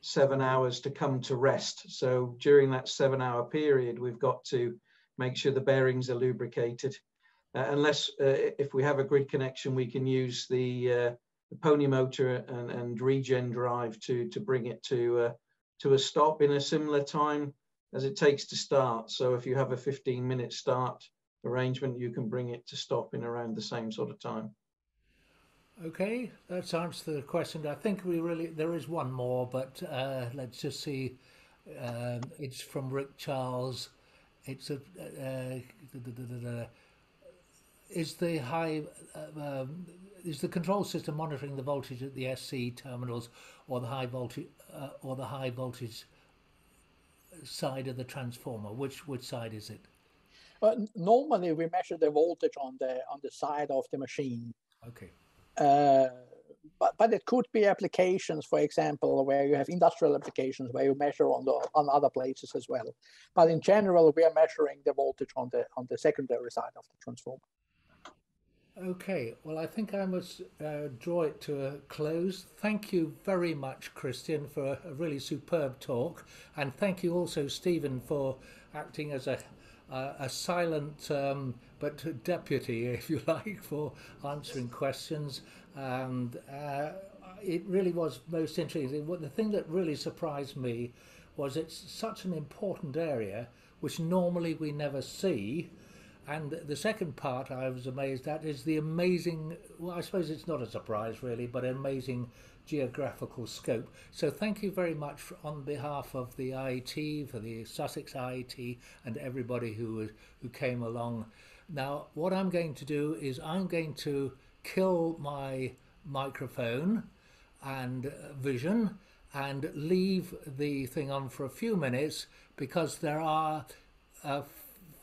S3: seven hours to come to rest. So during that seven hour period, we've got to make sure the bearings are lubricated. Uh, unless uh, if we have a grid connection, we can use the, uh, the pony motor and, and, regen drive to, to bring it to, uh, to a stop in a similar time as it takes to start. So if you have a 15 minute start arrangement, you can bring it to stop in around the same sort of time.
S1: Okay, that's answered the question. I think we really there is one more, but uh, let's just see. Um, it's from Rick Charles. It's a uh, is the high uh, um, is the control system monitoring the voltage at the SC terminals or the high voltage uh, or the high voltage side of the transformer? Which which side is it?
S2: Well, normally we measure the voltage on the on the side of the machine.
S1: Okay.
S2: Uh, but, but it could be applications, for example, where you have industrial applications where you measure on the on other places as well. But in general, we are measuring the voltage on the on the secondary side of the transformer.
S1: Okay, well, I think I must uh, draw it to a close. Thank you very much, Christian, for a really superb talk. And thank you also, Stephen, for acting as a, uh, a silent um, but deputy, if you like, for answering questions. And uh, it really was most interesting. The thing that really surprised me was it's such an important area, which normally we never see and the second part I was amazed at is the amazing, well, I suppose it's not a surprise really, but an amazing geographical scope. So thank you very much on behalf of the IET, for the Sussex IET, and everybody who, who came along. Now, what I'm going to do is I'm going to kill my microphone and vision and leave the thing on for a few minutes because there are uh,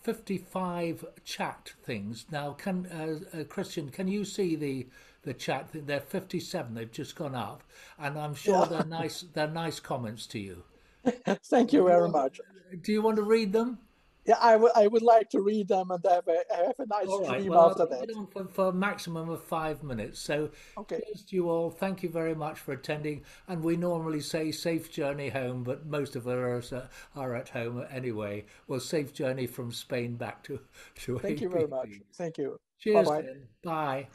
S1: 55 chat things. Now, can uh, uh, Christian, can you see the the chat? They're 57. They've just gone up, and I'm sure yeah. they're nice. They're nice comments to you.
S2: Thank you very much.
S1: Do you want to read them?
S2: Yeah, I, I would like to read them and have a, have a nice all right, well, after that.
S1: For, for, a maximum of five minutes. So,
S2: okay.
S1: to you all, thank you very much for attending. And we normally say safe journey home, but most of us are, are at home anyway. Well, safe journey from Spain back to, to
S2: Thank ABB. you very much. Thank you.
S1: Cheers. Bye.